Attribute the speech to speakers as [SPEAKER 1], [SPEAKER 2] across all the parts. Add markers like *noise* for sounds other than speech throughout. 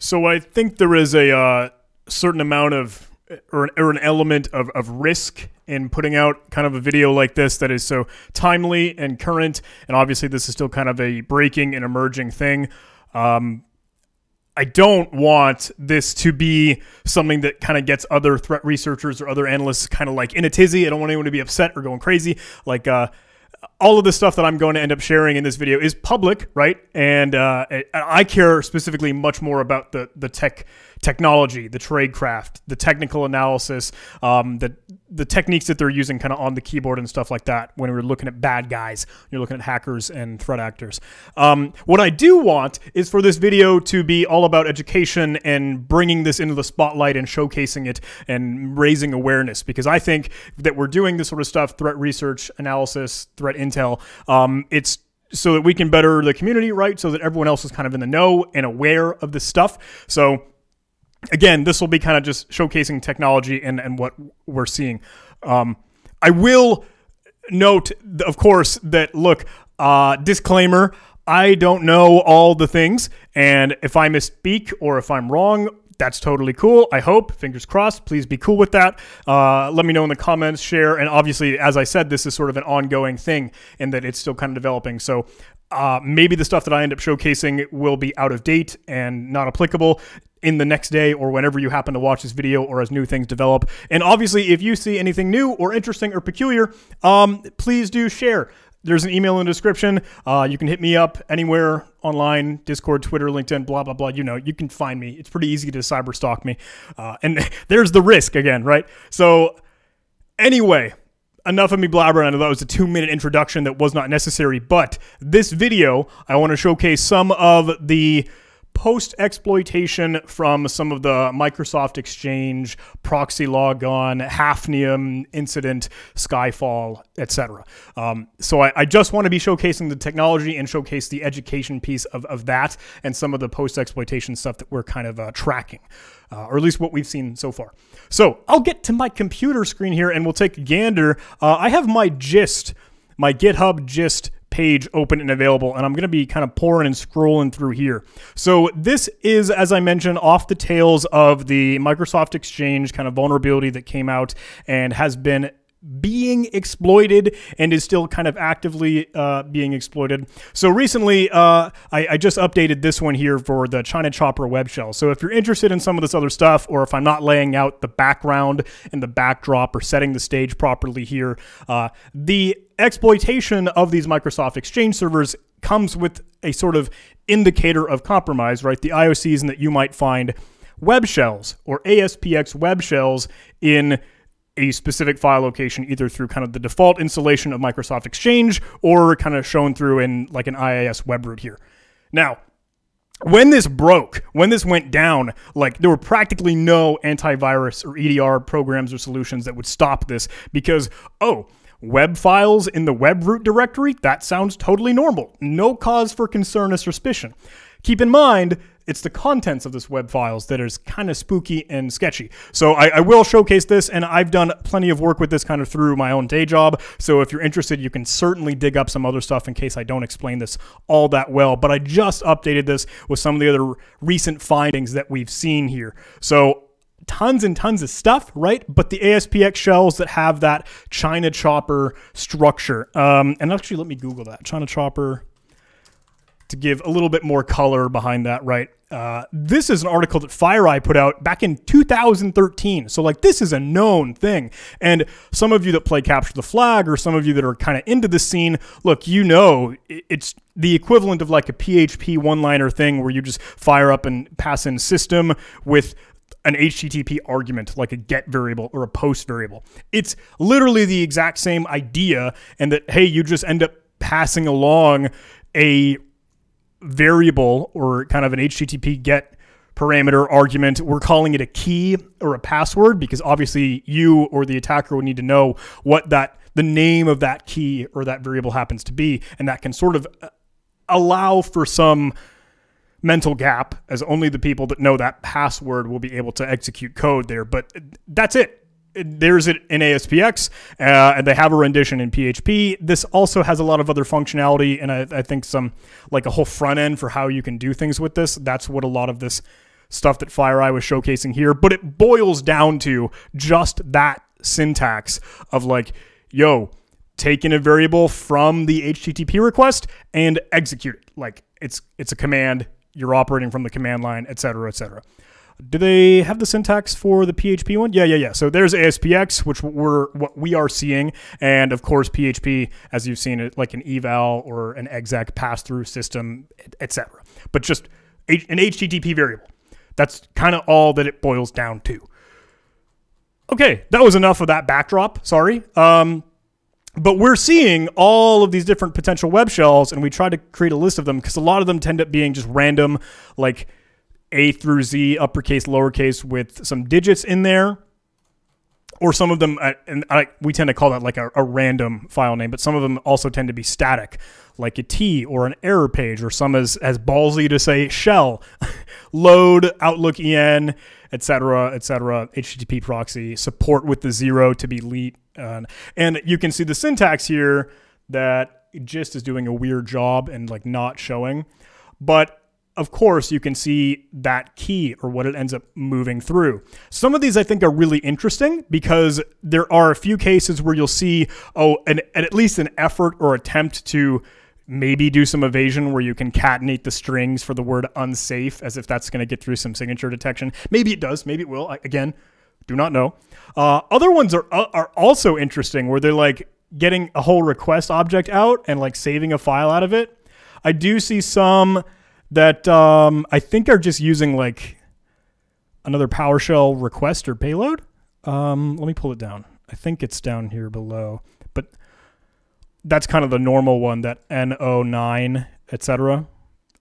[SPEAKER 1] So I think there is a uh, certain amount of or an, or an element of, of risk in putting out kind of a video like this that is so timely and current. And obviously, this is still kind of a breaking and emerging thing. Um, I don't want this to be something that kind of gets other threat researchers or other analysts kind of like in a tizzy. I don't want anyone to be upset or going crazy. Like, uh, all of the stuff that I'm going to end up sharing in this video is public, right? And uh, I care specifically much more about the the tech technology, the tradecraft, the technical analysis, um, the the techniques that they're using kind of on the keyboard and stuff like that when we're looking at bad guys, you're looking at hackers and threat actors. Um, what I do want is for this video to be all about education and bringing this into the spotlight and showcasing it and raising awareness because I think that we're doing this sort of stuff, threat research, analysis, threat intel. Um, it's so that we can better the community, right? So that everyone else is kind of in the know and aware of this stuff. So again, this will be kind of just showcasing technology and, and what we're seeing. Um, I will note, of course, that look, uh, disclaimer. I don't know all the things, and if I misspeak or if I'm wrong, that's totally cool. I hope, fingers crossed. Please be cool with that. Uh, let me know in the comments, share, and obviously, as I said, this is sort of an ongoing thing, in that it's still kind of developing. So uh, maybe the stuff that I end up showcasing will be out of date and not applicable in the next day or whenever you happen to watch this video or as new things develop. And obviously, if you see anything new or interesting or peculiar, um, please do share. There's an email in the description. Uh, you can hit me up anywhere online Discord, Twitter, LinkedIn, blah, blah, blah. You know, you can find me. It's pretty easy to cyber stalk me. Uh, and *laughs* there's the risk again, right? So, anyway, enough of me blabbering. I know that was a two minute introduction that was not necessary, but this video, I want to showcase some of the post exploitation from some of the Microsoft Exchange, proxy logon, Hafnium incident, Skyfall, etc. Um, so I, I, just want to be showcasing the technology and showcase the education piece of, of that and some of the post exploitation stuff that we're kind of uh, tracking, uh, or at least what we've seen so far. So I'll get to my computer screen here and we'll take gander. Uh, I have my gist, my GitHub gist page open and available, and I'm going to be kind of pouring and scrolling through here. So this is, as I mentioned, off the tails of the Microsoft Exchange kind of vulnerability that came out and has been being exploited and is still kind of actively uh, being exploited. So recently, uh, I, I, just updated this one here for the China Chopper web shell. So if you're interested in some of this other stuff, or if I'm not laying out the background and the backdrop or setting the stage properly here, uh, the exploitation of these Microsoft Exchange servers comes with a sort of indicator of compromise, right? The IOCs and that you might find web shells or ASPX web shells in a specific file location either through kind of the default installation of Microsoft Exchange or kind of shown through in like an IIS web root here. Now, when this broke, when this went down, like there were practically no antivirus or EDR programs or solutions that would stop this because, oh, web files in the web root directory, that sounds totally normal. No cause for concern or suspicion. Keep in mind, it's the contents of this web files that is kind of spooky and sketchy. So I, I, will showcase this, and I've done plenty of work with this kind of through my own day job. So if you're interested, you can certainly dig up some other stuff in case I don't explain this all that well. But I just updated this with some of the other recent findings that we've seen here. So tons and tons of stuff, right? But the ASPX shells that have that China chopper structure. Um, and actually, let me Google that China chopper to give a little bit more color behind that, right? Uh, this is an article that FireEye put out back in 2013. So, like, this is a known thing. And some of you that play Capture the Flag, or some of you that are kind of into the scene, look, you know, it's the equivalent of like a PHP one liner thing where you just fire up and pass in system with an HTTP argument, like a get variable or a post variable. It's literally the exact same idea, and that, hey, you just end up passing along a variable or kind of an HTTP get parameter argument. We're calling it a key or a password because obviously you or the attacker would need to know what that the name of that key or that variable happens to be, and that can sort of uh, allow for some mental gap as only the people that know that password will be able to execute code there. But that's it there's it in ASPX, uh, and they have a rendition in PHP. This also has a lot of other functionality, and I, I, think some like a whole front end for how you can do things with this. That's what a lot of this stuff that FireEye was showcasing here, but it boils down to just that syntax of like, yo, taking a variable from the HTTP request and execute it. Like it's it's a command, you're operating from the command line, etc., etc. Do they have the syntax for the PHP one? Yeah, yeah, yeah. So there's ASPX, which we're what we are seeing, and of course PHP, as you've seen it, like an eval or an exec pass-through system, etc. But just an HTTP variable. That's kind of all that it boils down to. Okay, that was enough of that backdrop. Sorry. Um, but we're seeing all of these different potential web shells, and we try to create a list of them because a lot of them tend up being just random, like A through Z, uppercase, lowercase, with some digits in there. Or some of them, and I, we tend to call that like a, a random file name, but some of them also tend to be static, like a T or an error page, or some as, as ballsy to say shell, *laughs* load, Outlook EN, etc., etc., HTTP proxy, support with the zero to be leet uh, and you can see the syntax here that just is doing a weird job and like not showing. But of course, you can see that key or what it ends up moving through. Some of these I think are really interesting because there are a few cases where you'll see, oh, an, at least an effort or attempt to maybe do some evasion where you concatenate the strings for the word unsafe as if that's going to get through some signature detection. Maybe it does, maybe it will. Again, do not know. Uh, other ones are uh, are also interesting where they're like getting a whole request object out and like saving a file out of it. I do see some that um, I think are just using like another PowerShell request or payload. Um, let me pull it down. I think it's down here below, but that's kind of the normal one that N09, etc.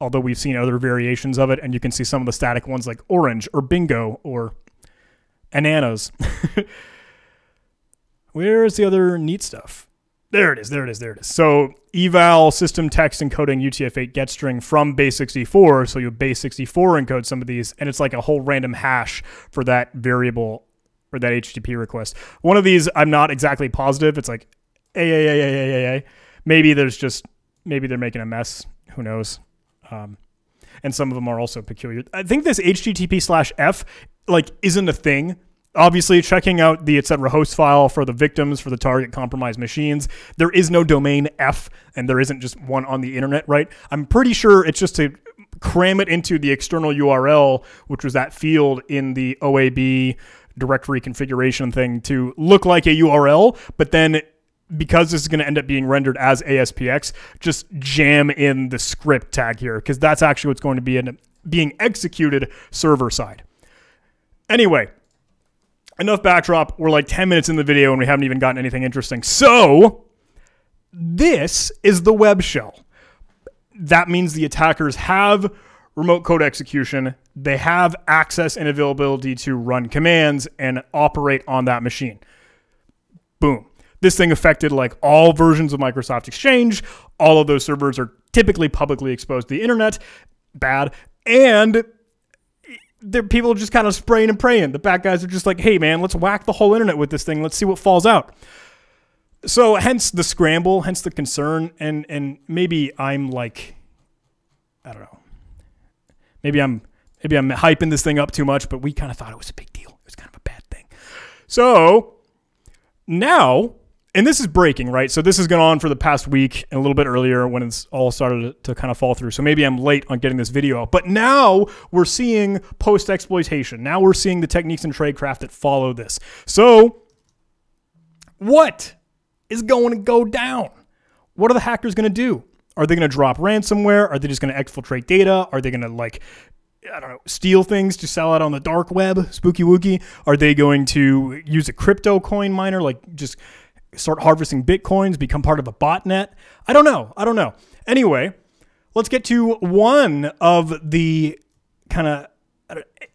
[SPEAKER 1] Although we've seen other variations of it, and you can see some of the static ones like Orange or Bingo or Ananas. *laughs* Where is the other neat stuff? There it is. There it is. There it is. So eval system text encoding UTF-8 get string from base64. So you base64 encode some of these, and it's like a whole random hash for that variable or that HTTP request. One of these, I'm not exactly positive. It's like a a a a a a. Maybe there's just maybe they're making a mess. Who knows? Um, and some of them are also peculiar. I think this HTTP slash F like isn't a thing. Obviously, checking out the etc. host file for the victims for the target compromised machines. There is no domain F, and there isn't just one on the internet, right? I'm pretty sure it's just to cram it into the external URL, which was that field in the OAB directory configuration thing to look like a URL, but then because this is going to end up being rendered as ASPX, just jam in the script tag here because that's actually what's going to be in, being executed server side. Anyway, enough backdrop. We're like 10 minutes in the video and we haven't even gotten anything interesting. So, this is the web shell. That means the attackers have remote code execution. They have access and availability to run commands and operate on that machine. Boom. This thing affected like all versions of Microsoft Exchange. All of those servers are typically publicly exposed to the internet. Bad. And there people just kind of spraying and praying. The bad guys are just like, hey man, let's whack the whole internet with this thing. Let's see what falls out. So hence the scramble, hence the concern, and and maybe I'm like, I don't know. Maybe I'm maybe I'm hyping this thing up too much, but we kind of thought it was a big deal. It was kind of a bad thing. So now and this is breaking, right? So this has gone on for the past week and a little bit earlier when it's all started to, kind of fall through. So maybe I'm late on getting this video out. But now we're seeing post exploitation. Now we're seeing the techniques and tradecraft that follow this. So what is going to go down? What are the hackers going to do? Are they going to drop ransomware? Are they just going to exfiltrate data? Are they going to like I don't know, steal things to sell out on the dark web, spooky wookie? Are they going to use a crypto coin miner, like just start harvesting bitcoins, become part of a botnet. I don't know. I don't know. Anyway, let's get to one of the kind of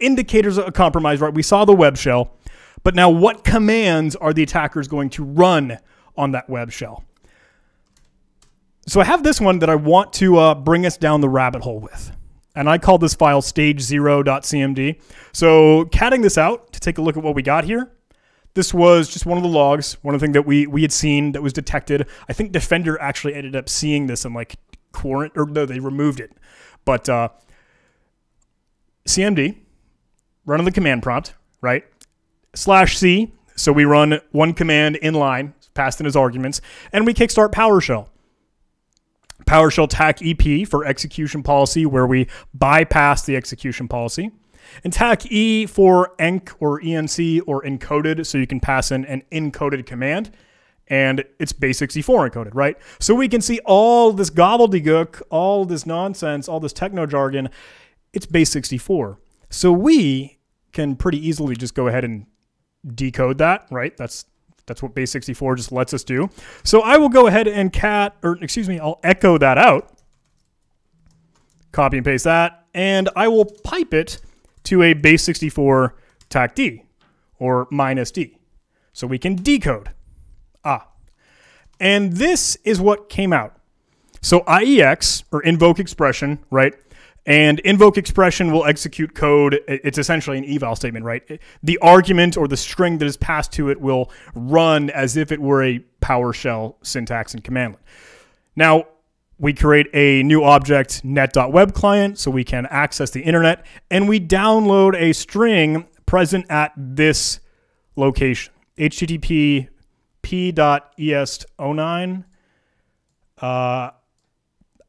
[SPEAKER 1] indicators of a compromise, right? We saw the web shell, but now what commands are the attackers going to run on that web shell? So I have this one that I want to uh, bring us down the rabbit hole with. And I call this file stage0.cmd. So catting this out to take a look at what we got here. This was just one of the logs, one of the things that we we had seen that was detected. I think Defender actually ended up seeing this and like quarant or no, they removed it. But uh, CMD, running the command prompt, right? Slash C. So we run one command in line, passed in as arguments, and we kickstart PowerShell. PowerShell TAC EP for execution policy, where we bypass the execution policy. And TAC E for ENC or ENC or encoded, so you can pass in an encoded command. And it's base 64 encoded, right? So we can see all this gobbledygook, all this nonsense, all this techno jargon. It's base 64. So we can pretty easily just go ahead and decode that, right? That's that's what base 64 just lets us do. So I will go ahead and cat, or excuse me, I'll echo that out. Copy and paste that. And I will pipe it to a base 64 TAC D or minus D. So we can decode. Ah. And this is what came out. So IEX or invoke expression, right? And invoke expression will execute code. It's essentially an eval statement, right? The argument or the string that is passed to it will run as if it were a PowerShell syntax and commandlet. Now, we create a new object net.web client so we can access the internet and we download a string present at this location http p.est09 uh,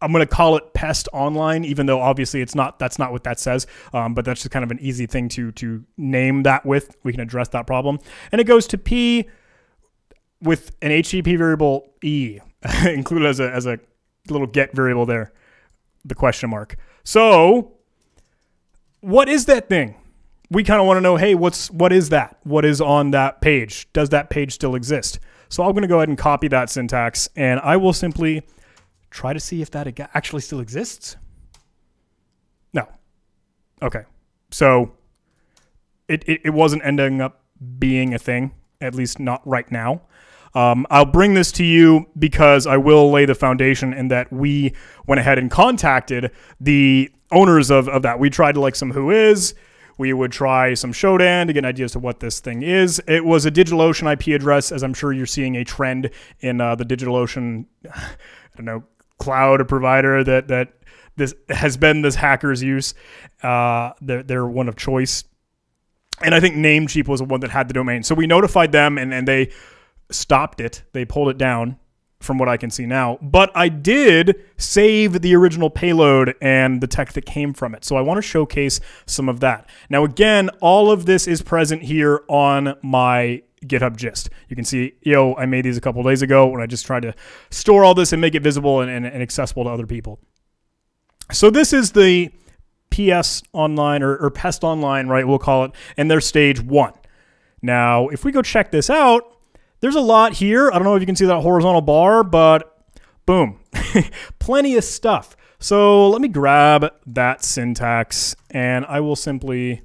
[SPEAKER 1] I'm going to call it pest online, even though obviously it's not. That's not what that says. Um, but that's just kind of an easy thing to to name that with. We can address that problem, and it goes to p with an HTTP variable e *laughs* included as a as a little get variable there, the question mark. So, what is that thing? We kind of want to know. Hey, what's what is that? What is on that page? Does that page still exist? So I'm going to go ahead and copy that syntax, and I will simply try to see if that actually still exists. No. Okay. So it, it, it, wasn't ending up being a thing, at least not right now. Um, I'll bring this to you because I will lay the foundation in that we went ahead and contacted the owners of, of that. We tried to like some who is. We would try some Shodan to get an idea as to what this thing is. It was a DigitalOcean IP address, as I'm sure you're seeing a trend in uh, the DigitalOcean, *sighs* I don't know, cloud provider that that this has been this hacker's use. Uh, they're, they're one of choice. And I think Namecheap was the one that had the domain. So we notified them and, and they stopped it. They pulled it down from what I can see now. But I did save the original payload and the tech that came from it. So I want to showcase some of that. Now, again, all of this is present here on my GitHub gist. You can see, yo, I made these a couple days ago when I just tried to store all this and make it visible and, and, and accessible to other people. So this is the PS Online or, or Pest Online, right? We'll call it, and they're stage one. Now, if we go check this out, there's a lot here. I don't know if you can see that horizontal bar, but boom, *laughs* plenty of stuff. So let me grab that syntax and I will simply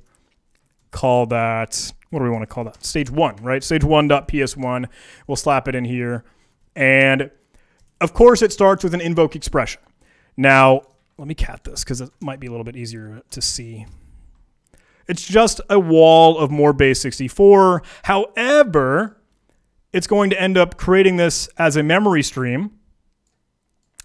[SPEAKER 1] call that what do we want to call that? Stage one, right? Stage one dot ps1. We'll slap it in here. And of course, it starts with an invoke expression. Now, let me cat this because it might be a little bit easier to see. It's just a wall of more base 64. However, it's going to end up creating this as a memory stream,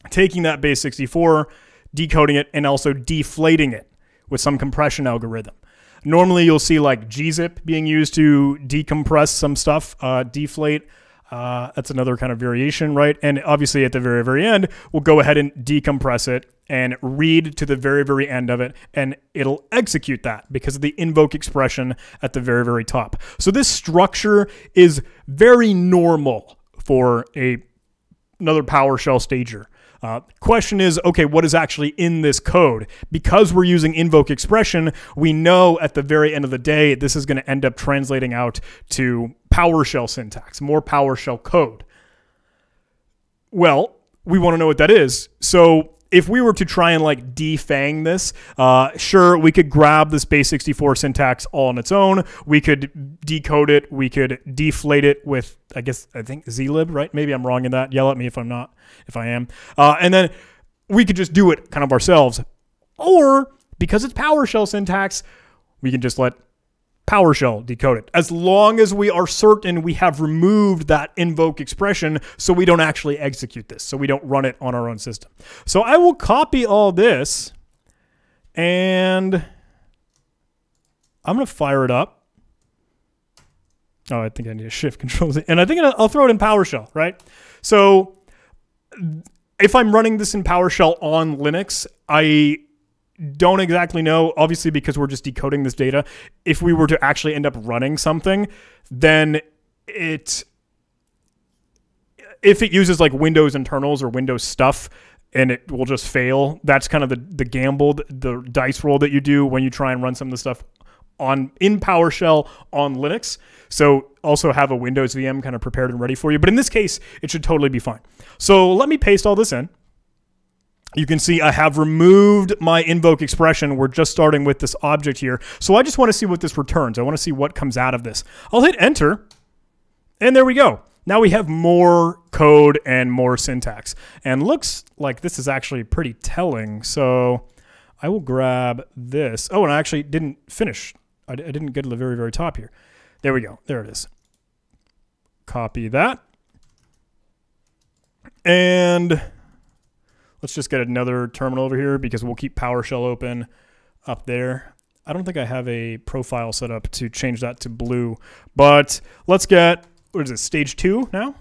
[SPEAKER 1] taking that base 64, decoding it, and also deflating it with some compression algorithm. Normally, you'll see like gzip being used to decompress some stuff, uh, deflate. Uh, that's another kind of variation, right? And obviously, at the very, very end, we'll go ahead and decompress it and read to the very, very end of it, and it'll execute that because of the invoke expression at the very, very top. So this structure is very normal for a another PowerShell stager. Uh, question is, okay, what is actually in this code? Because we're using invoke expression, we know at the very end of the day, this is going to end up translating out to PowerShell syntax, more PowerShell code. Well, we want to know what that is. So if we were to try and like defang this, uh, sure, we could grab this base 64 syntax all on its own. We could decode it. We could deflate it with, I guess, I think zlib, right? Maybe I'm wrong in that. Yell at me if I'm not, if I am. Uh, and then we could just do it kind of ourselves. Or because it's PowerShell syntax, we can just let PowerShell decode it. As long as we are certain we have removed that invoke expression so we don't actually execute this, so we don't run it on our own system. So I will copy all this and I'm going to fire it up. Oh, I think I need a shift *laughs* control. Z. And I think I'll throw it in PowerShell, right? So if I'm running this in PowerShell on Linux, I don't exactly know, obviously, because we're just decoding this data. If we were to actually end up running something, then it, if it uses like Windows internals or Windows stuff, and it will just fail. That's kind of the the gamble, the dice roll that you do when you try and run some of the stuff on in PowerShell on Linux. So also have a Windows VM kind of prepared and ready for you. But in this case, it should totally be fine. So let me paste all this in. You can see I have removed my invoke expression. We're just starting with this object here. So I just want to see what this returns. I want to see what comes out of this. I'll hit enter. And there we go. Now we have more code and more syntax. And looks like this is actually pretty telling. So I will grab this. Oh, and I actually didn't finish. I, I didn't get to the very, very top here. There we go. There it is. Copy that. And let's just get another terminal over here because we'll keep PowerShell open up there. I don't think I have a profile set up to change that to blue, but let's get what is it, stage two now?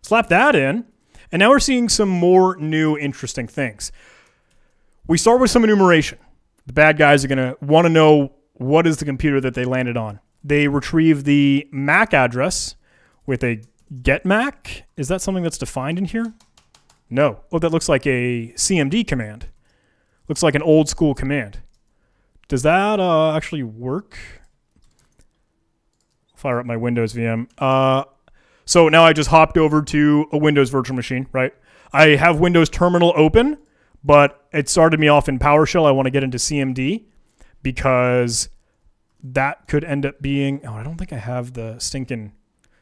[SPEAKER 1] Slap that in. And now we're seeing some more new interesting things. We start with some enumeration. The bad guys are going to want to know what is the computer that they landed on. They retrieve the MAC address with a get MAC. Is that something that's defined in here? No. Oh, that looks like a CMD command. Looks like an old school command. Does that uh, actually work? Fire up my Windows VM. Uh, so now I just hopped over to a Windows virtual machine, right? I have Windows Terminal open, but it started me off in PowerShell. I want to get into CMD because that could end up being. Oh, I don't think I have the stinking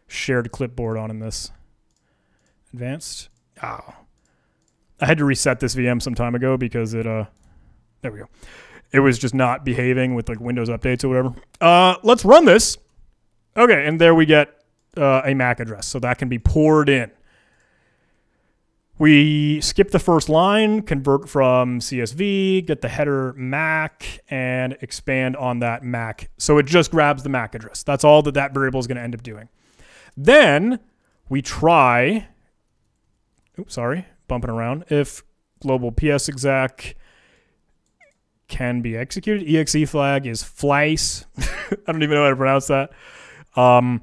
[SPEAKER 1] shared clipboard on in this. Advanced. Oh. I had to reset this VM some time ago because it, uh, there we go. It was just not behaving with like Windows updates or whatever. Uh, let's run this. Okay, and there we get uh, a MAC address, so that can be poured in. We skip the first line, convert from CSV, get the header MAC, and expand on that MAC. So it just grabs the MAC address. That's all that that variable is going to end up doing. Then we try, oops, sorry, bumping around, if global ps exec can be executed. exe flag is flice. *laughs* I don't even know how to pronounce that. Um,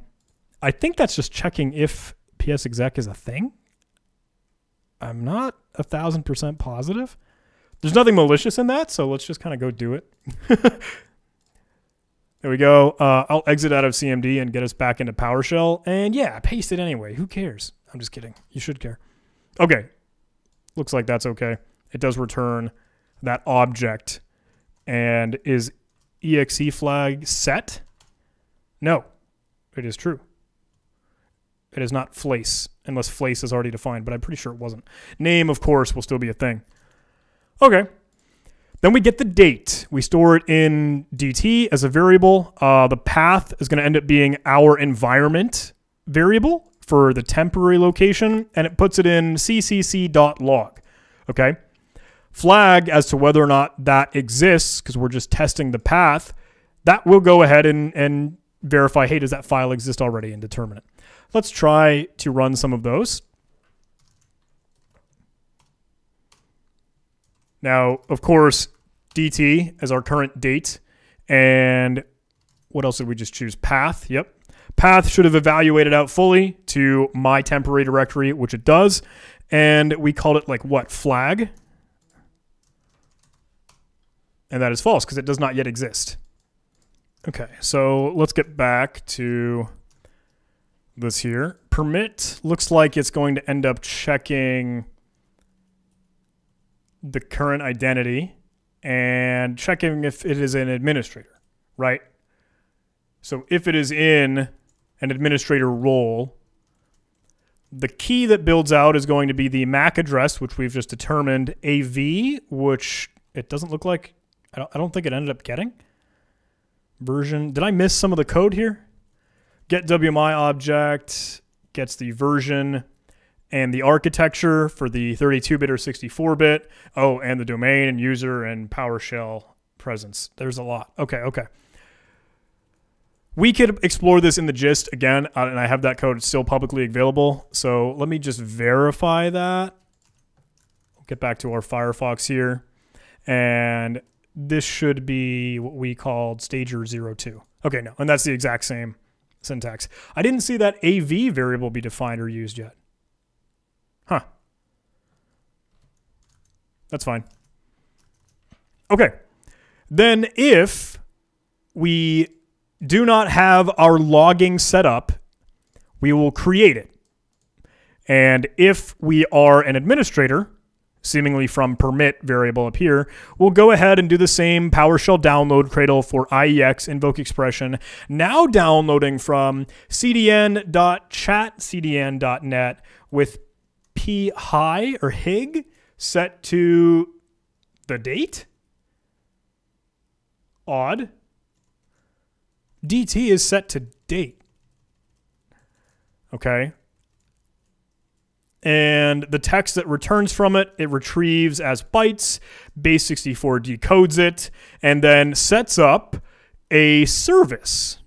[SPEAKER 1] I think that's just checking if PS exec is a thing. I'm not a thousand percent positive. There's nothing malicious in that, so let's just kind of go do it. *laughs* there we go. Uh, I'll exit out of CMD and get us back into PowerShell. And yeah, paste it anyway. Who cares? I'm just kidding. You should care. Okay. Looks like that's okay. It does return that object. And is exe flag set? No, it is true. It is not flace, unless flace is already defined, but I'm pretty sure it wasn't. Name, of course, will still be a thing. Okay. Then we get the date. We store it in DT as a variable. Uh, the path is going to end up being our environment variable for the temporary location, and it puts it in ccc.log. Okay. Flag as to whether or not that exists, because we're just testing the path, that will go ahead and, and verify, hey, does that file exist already and determine it. Let's try to run some of those. Now, of course, DT as our current date. And what else did we just choose? Path. Yep. Path should have evaluated out fully to my temporary directory, which it does. And we called it like what? Flag. And that is false because it does not yet exist. Okay, so let's get back to this here. Permit looks like it's going to end up checking the current identity and checking if it is an administrator, right? So if it is in an administrator role, the key that builds out is going to be the MAC address, which we've just determined, AV, which it doesn't look like, I don't, think it ended up getting. Version, did I miss some of the code here? get WMI object gets the version and the architecture for the 32-bit or 64-bit. Oh, and the domain and user and PowerShell presence. There's a lot. Okay, okay. We could explore this in the gist again, uh, and I have that code still publicly available. So let me just verify that. Get back to our Firefox here. And this should be what we called stager 02. Okay, no, and that's the exact same syntax. I didn't see that AV variable be defined or used yet. Huh. That's fine. Okay. Then if we do not have our logging set up, we will create it. And if we are an administrator, seemingly from permit variable up here, we'll go ahead and do the same PowerShell download cradle for IEX invoke expression, now downloading from cdn.chatcdn.net with p high or hig set to the date. Odd. DT is set to date. Okay. And the text that returns from it, it retrieves as bytes. Base64 decodes it and then sets up a service.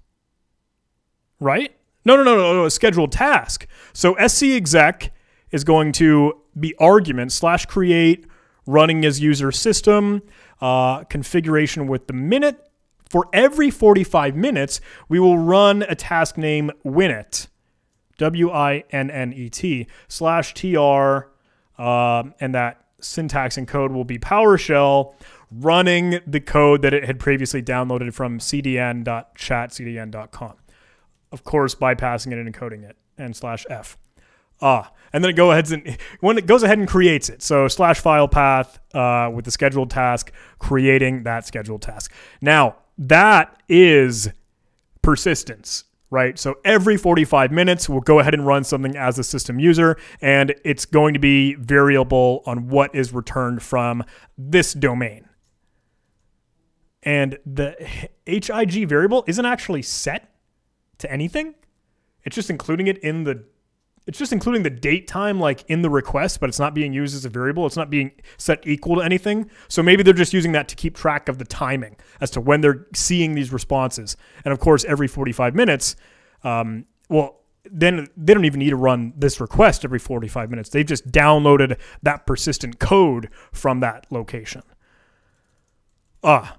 [SPEAKER 1] Right? No, no, no, no, no, a scheduled task. So SC exec is going to be argument slash create running as user system uh, configuration with the minute for every 45 minutes, we will run a task name winnet, W I N N E T, slash TR, uh, and that syntax and code will be PowerShell running the code that it had previously downloaded from cdn.chatcdn.com. Of course, bypassing it and encoding it, and slash F. Ah, and then it go ahead and when it goes ahead and creates it. So slash file path uh, with the scheduled task, creating that scheduled task. Now, that is persistence, right? So every 45 minutes, we'll go ahead and run something as a system user, and it's going to be variable on what is returned from this domain. And the HIG variable isn't actually set to anything. It's just including it in the it's just including the date time like in the request, but it's not being used as a variable. It's not being set equal to anything. So maybe they're just using that to keep track of the timing as to when they're seeing these responses. And of course, every 45 minutes, um, well, then they don't even need to run this request every 45 minutes. They've just downloaded that persistent code from that location. Ah,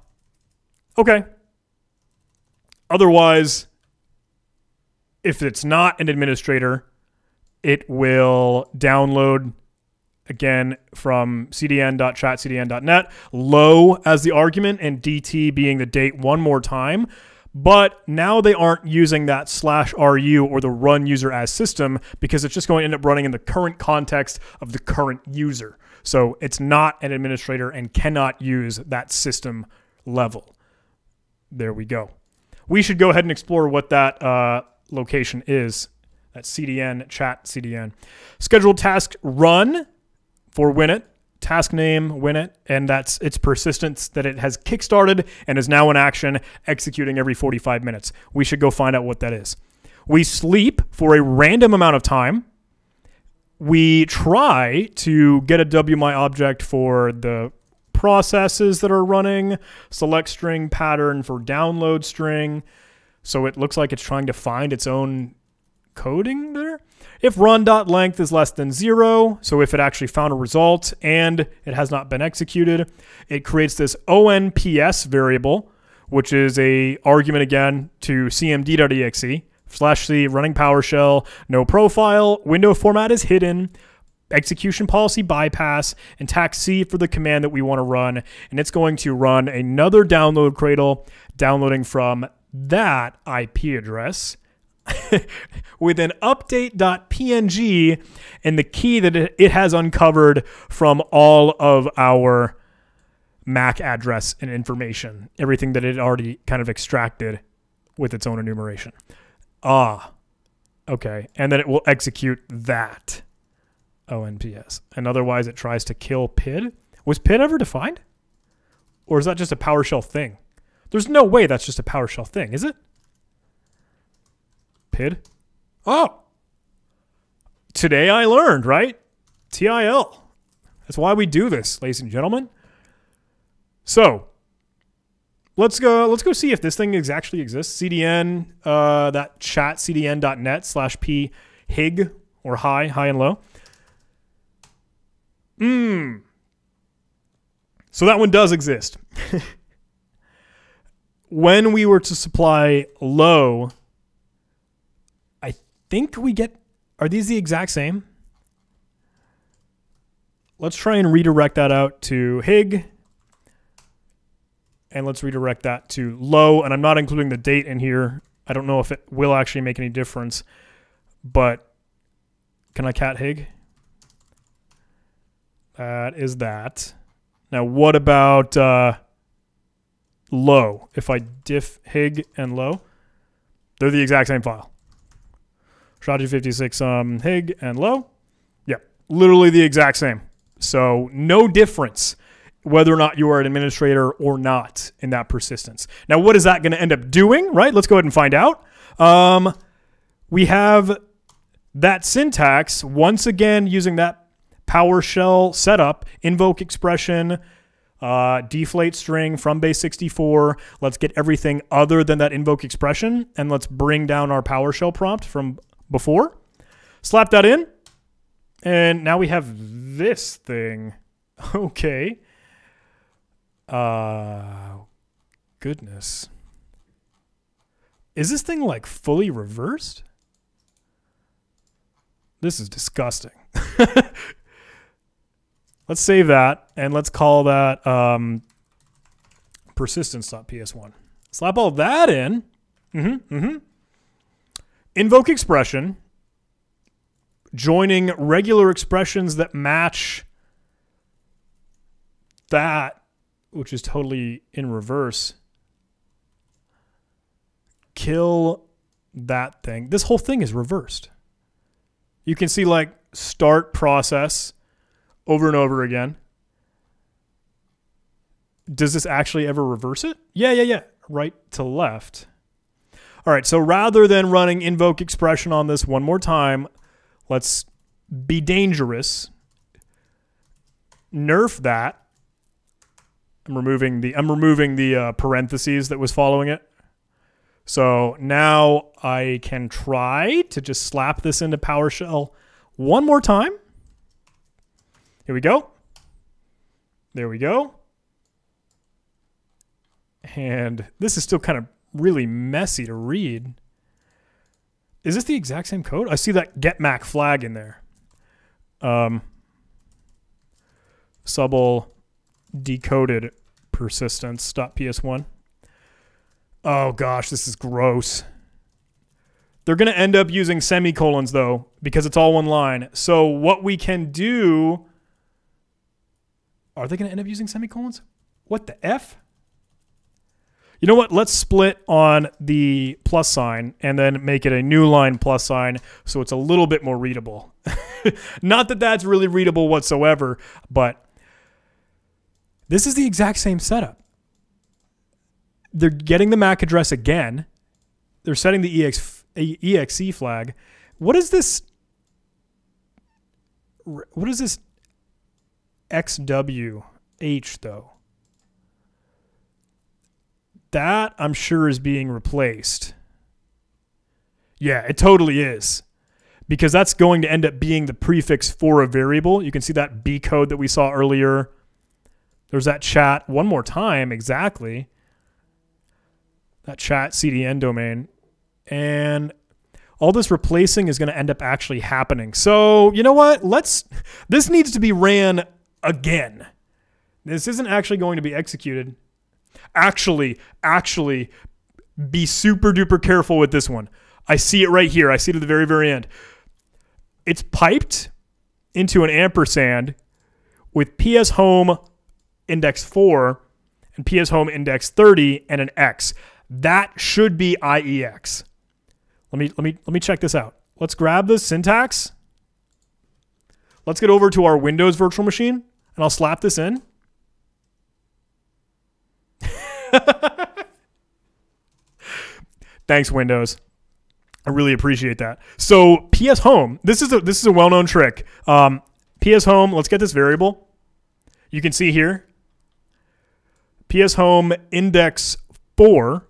[SPEAKER 1] okay. Otherwise, if it's not an administrator, it will download again from cdn.chatcdn.net, low as the argument and dt being the date one more time. But now they aren't using that slash ru or the run user as system because it's just going to end up running in the current context of the current user. So it's not an administrator and cannot use that system level. There we go. We should go ahead and explore what that uh, location is that's CDN, chat CDN. Scheduled task run for Winnet. Task name Winnet, and that's its persistence that it has kickstarted and is now in action, executing every 45 minutes. We should go find out what that is. We sleep for a random amount of time. We try to get a WMI object for the processes that are running, select string pattern for download string. So it looks like it's trying to find its own coding there. If run.length is less than zero, so if it actually found a result and it has not been executed, it creates this onps variable, which is a argument again to cmd.exe slash c running PowerShell, no profile, window format is hidden, execution policy bypass, and tax C for the command that we want to run. And it's going to run another download cradle, downloading from that IP address *laughs* with an update.png and the key that it has uncovered from all of our MAC address and information, everything that it already kind of extracted with its own enumeration. Ah, okay. And then it will execute that ONPS. And otherwise, it tries to kill PID. Was PID ever defined? Or is that just a PowerShell thing? There's no way that's just a PowerShell thing, is it? PID. Oh, today I learned, right? TIL. That's why we do this, ladies and gentlemen. So, let's go let's go see if this thing is actually exists cdn uh, that chat cdn.net slash p hig or high high and low Hmm. so that one does exist *laughs* when we were to supply low think we get are these the exact same let's try and redirect that out to hig and let's redirect that to low. And I'm not including the date in here. I don't know if it will actually make any difference, but can I cat hig? That is that. Now, what about uh, low? If I diff hig and low, they're the exact same file. SHA-256 um, hig and low. Yeah, literally the exact same. So no difference whether or not you are an administrator or not in that persistence. Now, what is that going to end up doing, right? Let's go ahead and find out. Um, we have that syntax once again using that PowerShell setup, invoke expression, uh, deflate string from base 64. Let's get everything other than that invoke expression, and let's bring down our PowerShell prompt from before. Slap that in, and now we have this thing. *laughs* Okay. Uh, goodness. Is this thing like fully reversed? This is disgusting. *laughs* let's save that and let's call that um, persistence.ps1. Slap all that in. Mm-hmm, mm-hmm. Invoke expression. Joining regular expressions that match that which is totally in reverse, kill that thing. This whole thing is reversed. You can see like start process over and over again. Does this actually ever reverse it? Yeah, yeah, yeah. Right to left. All right, so rather than running invoke expression on this one more time, let's be dangerous. Nerf that I'm removing the I'm removing the uh, parentheses that was following it. So now I can try to just slap this into PowerShell one more time. Here we go. There we go. And this is still kind of really messy to read. Is this the exact same code? I see that getMac flag in there. Um, subl decoded persistence.ps1. Oh gosh, this is gross. They're going to end up using semicolons though, because it's all one line. So what we can do. Are they going to end up using semicolons? What the F? You know what? Let's split on the plus sign and then make it a new line plus sign so it's a little bit more readable. *laughs* Not that that's really readable whatsoever, but this is the exact same setup. They're getting the MAC address again. They're setting the EX, EXE flag. What is this? What is this XWH though? That I'm sure is being replaced. Yeah, it totally is. Because that's going to end up being the prefix for a variable. You can see that B code that we saw earlier there's that chat one more time exactly. That chat CDN domain. And all this replacing is going to end up actually happening. So, you know what? Let's this needs to be ran again. This isn't actually going to be executed. Actually, actually be super duper careful with this one. I see it right here. I see it at the very very end. It's piped into an ampersand with PS home index 4 and PS Home index 30 and an X. That should be IEX. Let me let me let me check this out. Let's grab the syntax. Let's get over to our Windows virtual machine and I'll slap this in. Thanks Windows. I really appreciate that. So PS Home, this is a this is a well-known trick. Um, PS Home, let's get this variable. You can see here PS Home Index 4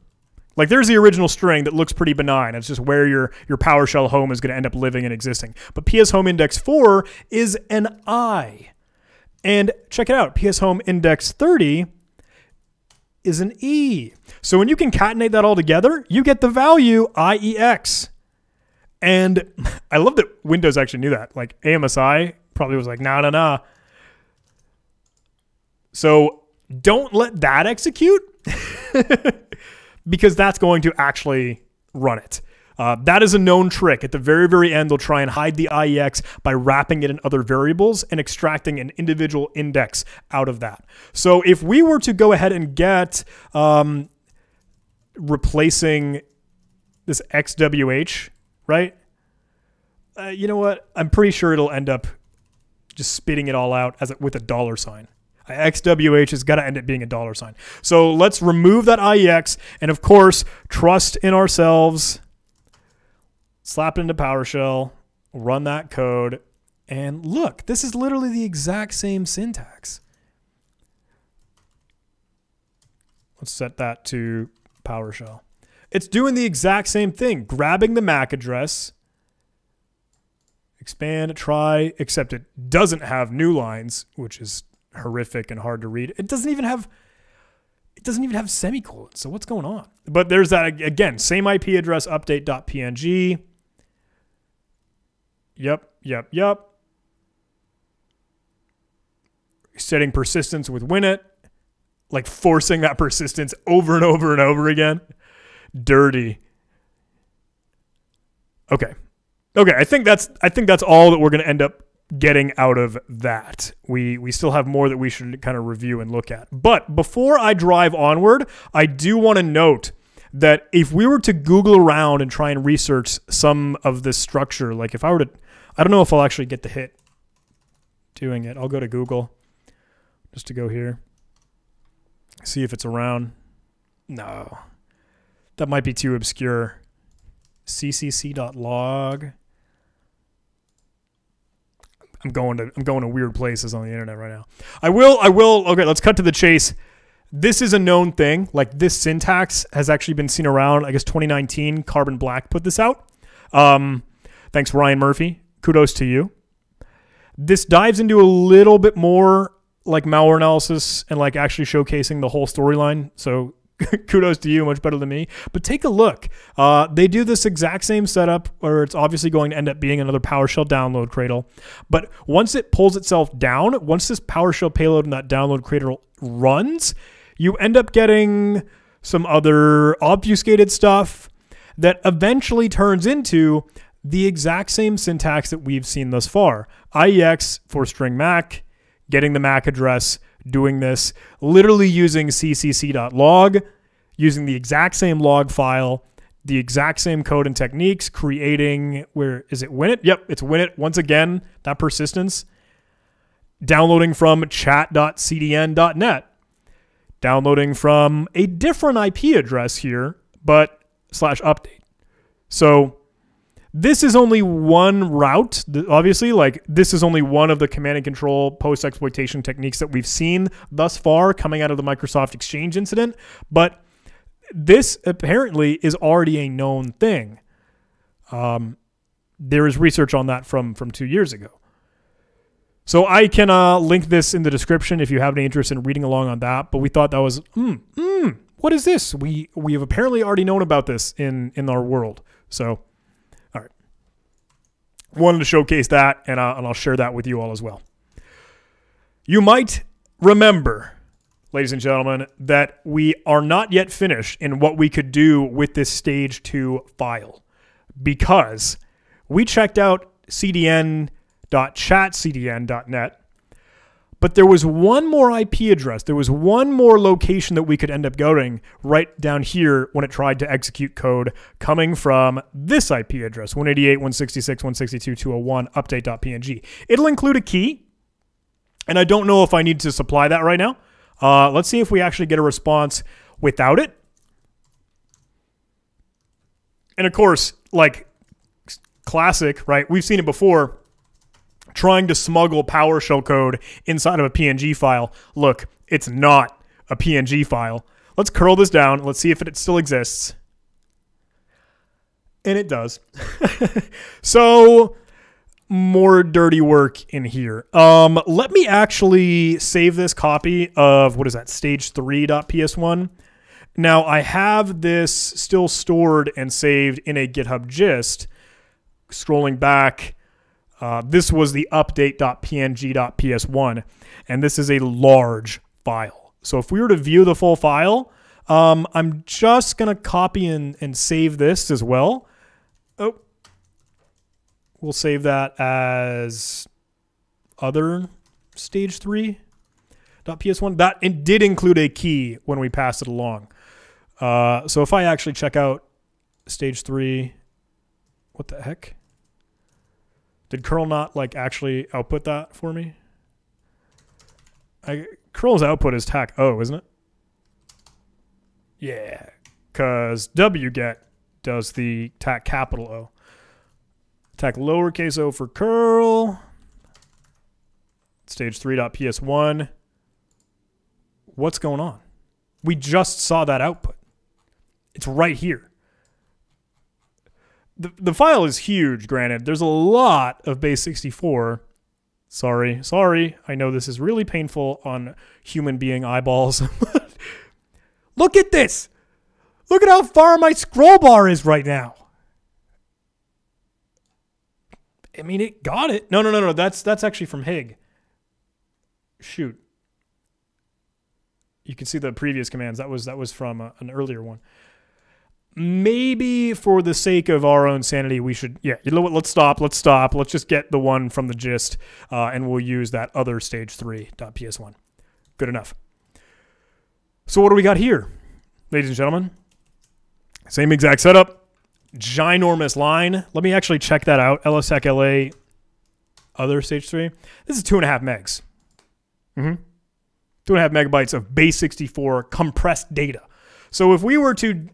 [SPEAKER 1] like there's the original string that looks pretty benign. It's just where your your PowerShell home is going to end up living and existing. But PS Home Index 4 is an I. And check it out, PS Home Index 30 is an E. So when you concatenate that all together, you get the value IEX. And *laughs* I love that Windows actually knew that. Like AMSI probably was like, nah, nah, nah. So don't let that execute *laughs* because that's going to actually run it. Uh, that is a known trick. At the very, very end, they'll try and hide the IEX by wrapping it in other variables and extracting an individual index out of that. So if we were to go ahead and get um, replacing this XWH, right? Uh, you know what? I'm pretty sure it'll end up just spitting it all out as a, with a dollar sign. XWH has got to end up being a dollar sign. So let's remove that IEX and, of course, trust in ourselves. Slap it into PowerShell, run that code, and look, this is literally the exact same syntax. Let's set that to PowerShell. It's doing the exact same thing, grabbing the MAC address, expand, try, except it doesn't have new lines, which is horrific and hard to read. It doesn't even have it doesn't even have semicolons. So what's going on? But there's that again, same IP address update.png. Yep, yep, yep. Setting persistence with Winnet, like forcing that persistence over and over and over again. Dirty. Okay. Okay, I think that's I think that's all that we're going to end up getting out of that. We we still have more that we should kind of review and look at. But before I drive onward, I do want to note that if we were to Google around and try and research some of this structure, like if I were to, I don't know if I'll actually get the hit doing it. I'll go to Google just to go here, see if it's around. No, that might be too obscure. ccc.log. I'm going to I'm going to weird places on the internet right now. I will I will okay, let's cut to the chase. This is a known thing. Like this syntax has actually been seen around. I guess 2019 Carbon Black put this out. Um, thanks Ryan Murphy. Kudos to you. This dives into a little bit more like malware analysis and like actually showcasing the whole storyline. So *laughs* kudos to you, much better than me. But take a look. Uh, they do this exact same setup where it's obviously going to end up being another PowerShell download cradle. But once it pulls itself down, once this PowerShell payload in that download cradle runs, you end up getting some other obfuscated stuff that eventually turns into the exact same syntax that we've seen thus far. IEX for string MAC, getting the MAC address, doing this, literally using ccc.log, using the exact same log file, the exact same code and techniques, creating where is it Winnet? Yep, it's Winnet. Once again, that persistence. Downloading from chat.cdn.net. Downloading from a different IP address here, but slash update. So this is only one route. Obviously, like this is only one of the command and control post exploitation techniques that we've seen thus far coming out of the Microsoft Exchange incident. But this apparently is already a known thing. Um, there is research on that from from two years ago. So I can uh, link this in the description if you have any interest in reading along on that. But we thought that was, mm, mm, what is this? We we have apparently already known about this in in our world. So wanted to showcase that, and, uh, and I'll share that with you all as well. You might remember, ladies and gentlemen, that we are not yet finished in what we could do with this stage 2 file because we checked out cdn.chatcdn.net but there was one more IP address. There was one more location that we could end up going right down here when it tried to execute code coming from this IP address 188, 166, 162, 201, update.png. It'll include a key. And I don't know if I need to supply that right now. Uh, let's see if we actually get a response without it. And of course, like classic, right? We've seen it before trying to smuggle PowerShell code inside of a PNG file. Look, it's not a PNG file. let's curl this down. Let's see if it still exists. And it does. *laughs* so more dirty work in here. Um, let me actually save this copy of what is that stage3.ps1. Now I have this still stored and saved in a GitHub gist. Scrolling back, uh, this was the update.png.ps1, and this is a large file. So if we were to view the full file, um, I'm just going to copy and, and save this as well. Oh, we'll save that as other stage 3.ps1. That it did include a key when we passed it along. Uh, so if I actually check out stage 3, what the heck? Did curl not like actually output that for me? I, curl's output is tac O, isn't it? Yeah, because wget does the tac capital O. Tac lowercase o for curl. Stage 3.ps1. What's going on? We just saw that output. It's right here the, file is huge, granted. There's a lot of base 64. Sorry, sorry. I know this is really painful on human being eyeballs. *laughs* Look at this. Look at how far my scroll bar is right now. I mean, it got it. No, no, no, no. That's that's actually from Hig. Shoot. You can see the previous commands. That was that was from a, uh, an earlier one maybe for the sake of our own sanity, we should, yeah, you know what? Let's stop. Let's stop. Let's just get the one from the gist, uh, and we'll use that other stage 3.ps1. Good enough. So, what do we got here, ladies and gentlemen? Same exact setup, ginormous line. Let me actually check that out. LSEC LA, other stage 3. This is two and a half megs. Mm-hmm. Two and a half megabytes of base 64 compressed data. So, if we were to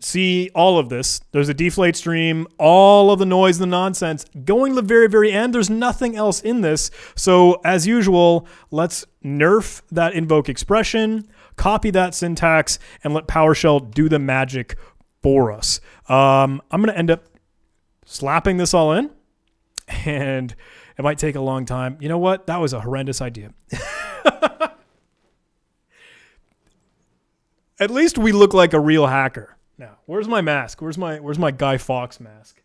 [SPEAKER 1] see all of this. There's a deflate stream, all of the noise, and the nonsense. Going to the very, very end, there's nothing else in this. So, as usual, let's nerf that invoke expression, copy that syntax, and let PowerShell do the magic for us. Um, I'm going to end up slapping this all in, *laughs* and it might take a long time. You know what? That was a horrendous idea. *laughs* At least we look like a real hacker. Now, where's my mask? Where's my where's my Guy Fawkes mask?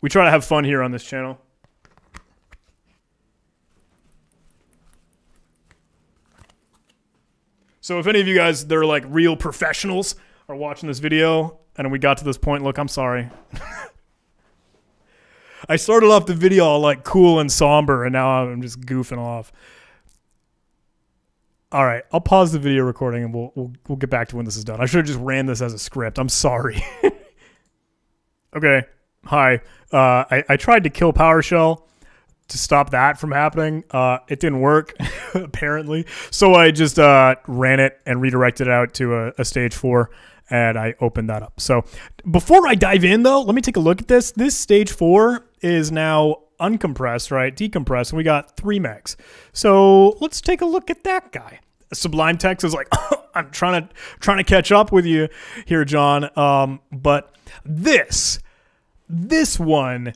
[SPEAKER 1] We try to have fun here on this channel. So if any of you guys that are like real professionals are watching this video and we got to this point, look, I'm sorry. *laughs* I started off the video all like cool and somber and now I'm just goofing off. All right, I'll pause the video recording and we'll we'll we'll get back to when this is done. I should have just ran this as a script. I'm sorry. *laughs* okay. Hi. Uh, I I tried to kill PowerShell to stop that from happening. Uh, it didn't work *laughs* apparently, so I just uh, ran it and redirected it out to a, a stage four and I opened that up. So before I dive in though, let me take a look at this. This stage four is now uncompressed, right? Decompressed, and we got three megs. So let's take a look at that guy. Sublime Text is like, *coughs* I'm trying to trying to catch up with you here, John. Um, but this, this one,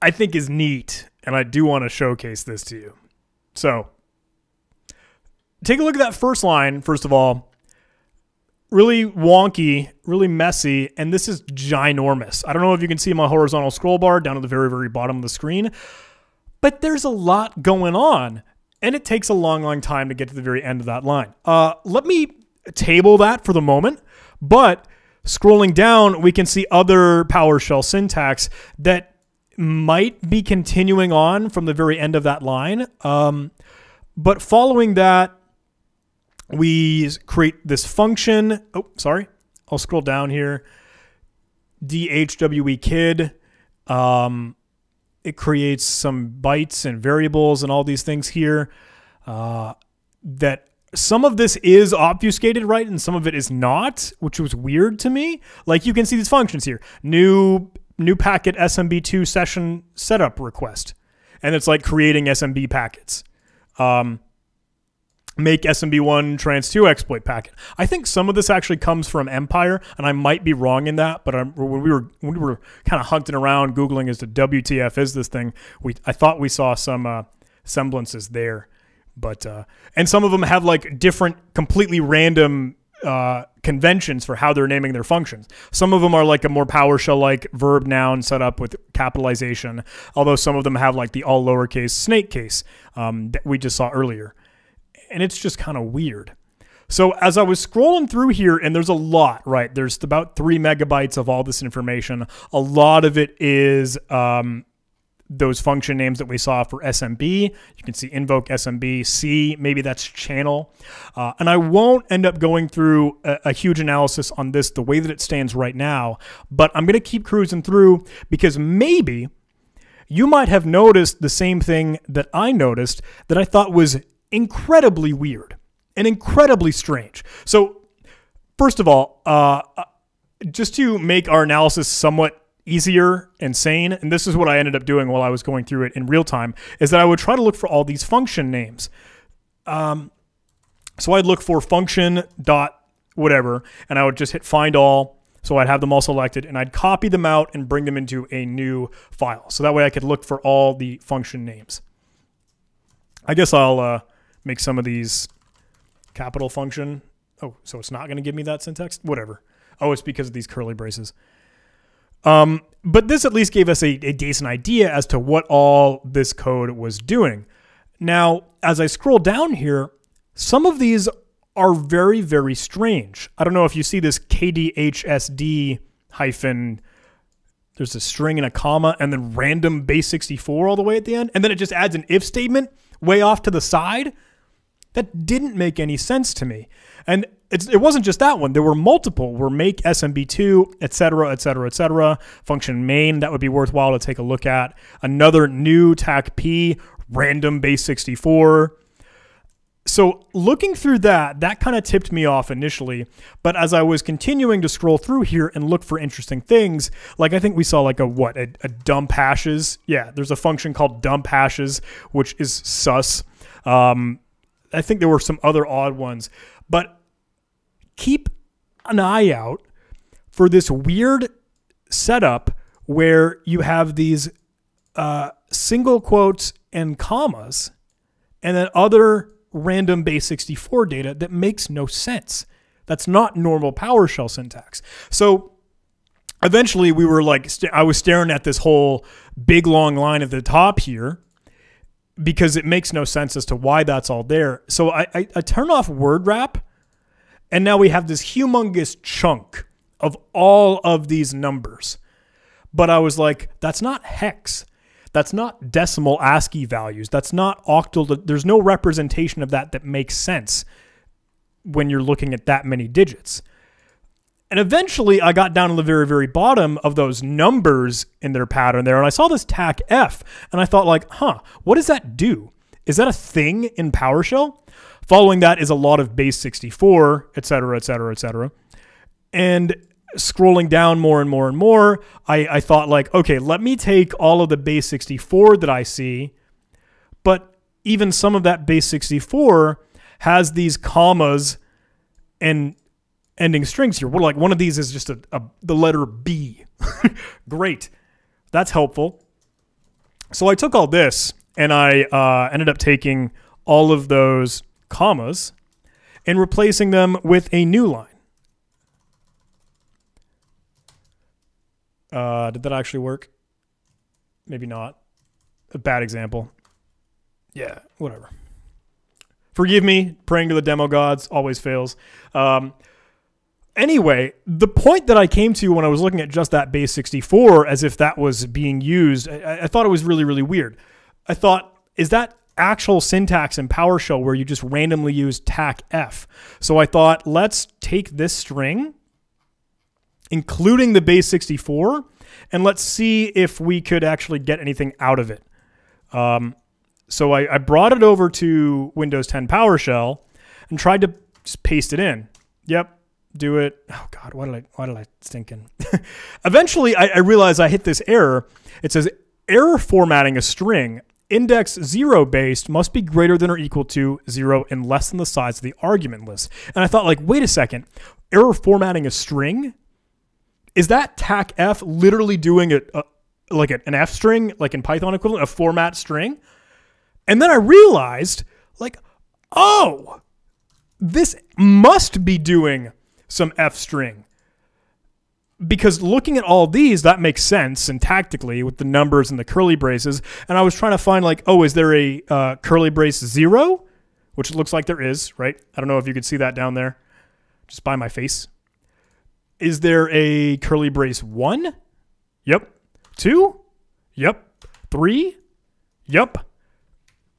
[SPEAKER 1] I think is neat, and I do want to showcase this to you. So, take a look at that first line. First of all, really wonky, really messy, and this is ginormous. I don't know if you can see my horizontal scroll bar down at the very, very bottom of the screen, but there's a lot going on, and it takes a long, long time to get to the very end of that line. Uh, let me table that for the moment, but scrolling down, we can see other PowerShell syntax that might be continuing on from the very end of that line. Um, but following that, we create this function. Oh, sorry. I'll scroll down here. DHWE kid. Um, it creates some bytes and variables and all these things here. Uh, that some of this is obfuscated, right? And some of it is not, which was weird to me. Like you can see these functions here. New new packet SMB2 session setup request. And it's like creating SMB packets. Um, make SMB1 trans2 exploit packet. I think some of this actually comes from Empire, and I might be wrong in that. But I'm, when we were when we were kind of hunting around, googling as to WTF is this thing, we I thought we saw some uh, semblances there. But uh, and some of them have like different, completely random uh, conventions for how they're naming their functions. Some of them are like a more PowerShell like verb noun set up with capitalization, although some of them have like the all lowercase snake case um, that we just saw earlier. And it's just kind of weird. So as I was scrolling through here, and there's a lot, right? There's about three megabytes of all this information. A lot of it is um, those function names that we saw for SMB. You can see invoke SMB, C, maybe that's channel. Uh, and I won't end up going through a, a, huge analysis on this the way that it stands right now, but I'm going to keep cruising through because maybe you might have noticed the same thing that I noticed that I thought was incredibly weird and incredibly strange. So, first of all, uh, uh just to make our analysis somewhat easier and sane, and this is what I ended up doing while I was going through it in real time, is that I would try to look for all these function names. Um, so I'd look for function dot whatever, and I would just hit find all. So I'd have them all selected, and I'd copy them out and bring them into a new file. So that way I could look for all the function names. I guess I'll uh, make some of these capital function. Oh, so it's not going to give me that syntax? Whatever. Oh, it's because of these curly braces. Um, but this at least gave us a, a decent idea as to what all this code was doing. Now, as I scroll down here, some of these are very, very strange. I don't know if you see this KDHSD hyphen, there's a string and a comma, and then random base 64 all the way at the end. And then it just adds an if statement way off to the side. That didn't make any sense to me. And it wasn't just that one. There were multiple. Were make SMB2, et cetera, et cetera, et cetera. Function main that would be worthwhile to take a look at. Another new TAC P, random base 64. So looking through that, that kind of tipped me off initially. But as I was continuing to scroll through here and look for interesting things, like I think we saw like a what a, a dump hashes. Yeah, there's a function called dump hashes, which is sus. Um, I think there were some other odd ones, but keep an eye out for this weird setup where you have these uh, single quotes and commas and then other random base 64 data that makes no sense. That's not normal PowerShell syntax. So eventually we were like, I was staring at this whole big long line at the top here because it makes no sense as to why that's all there. So I, I, I turn off word wrap and now we have this humongous chunk of all of these numbers. But I was like, that's not hex. That's not decimal ASCII values. That's not octal. There's no representation of that that makes sense when you're looking at that many digits. And eventually I got down to the very, very bottom of those numbers in their pattern there, and I saw this TAC F, and I thought, like, huh, what does that do? Is that a thing in PowerShell? Following that is a lot of base 64, et cetera, et cetera, et cetera. And scrolling down more and more and more, I, I thought like, okay, let me take all of the base 64 that I see, but even some of that base 64 has these commas and ending strings here. Well, like one of these is just a, a the letter B. *laughs* Great, that's helpful. So I took all this and I uh, ended up taking all of those commas and replacing them with a new line. Uh, did that actually work? Maybe not. A bad example. Yeah, whatever. Forgive me, praying to the demo gods always fails. Um, anyway, the point that I came to when I was looking at just that base 64 as if that was being used, I, I thought it was really, really weird. I thought, is that actual syntax in PowerShell where you just randomly use TACF. So I thought, let's take this string, including the base 64, and let's see if we could actually get anything out of it. Um, so I, I brought it over to Windows 10 PowerShell and tried to paste it in. Yep, do it. Oh God, why did I why did I stinking? *laughs* Eventually, I, I realized I hit this error. It says error formatting a string. Index zero based must be greater than or equal to zero and less than the size of the argument list. And I thought, like, wait a second, error formatting a string? Is that tac f literally doing a, a uh, like an F string, like in Python equivalent, a format string? And then I realized, like, oh, this must be doing some F string. Because looking at all these, that makes sense and tactically with the numbers and the curly braces. And I was trying to find, like, oh, is there a uh, curly brace zero? Which it looks like there is, right? I don't know if you could see that down there just by my face. Is there a curly brace one? Yep. Two? Yep. Three? Yep.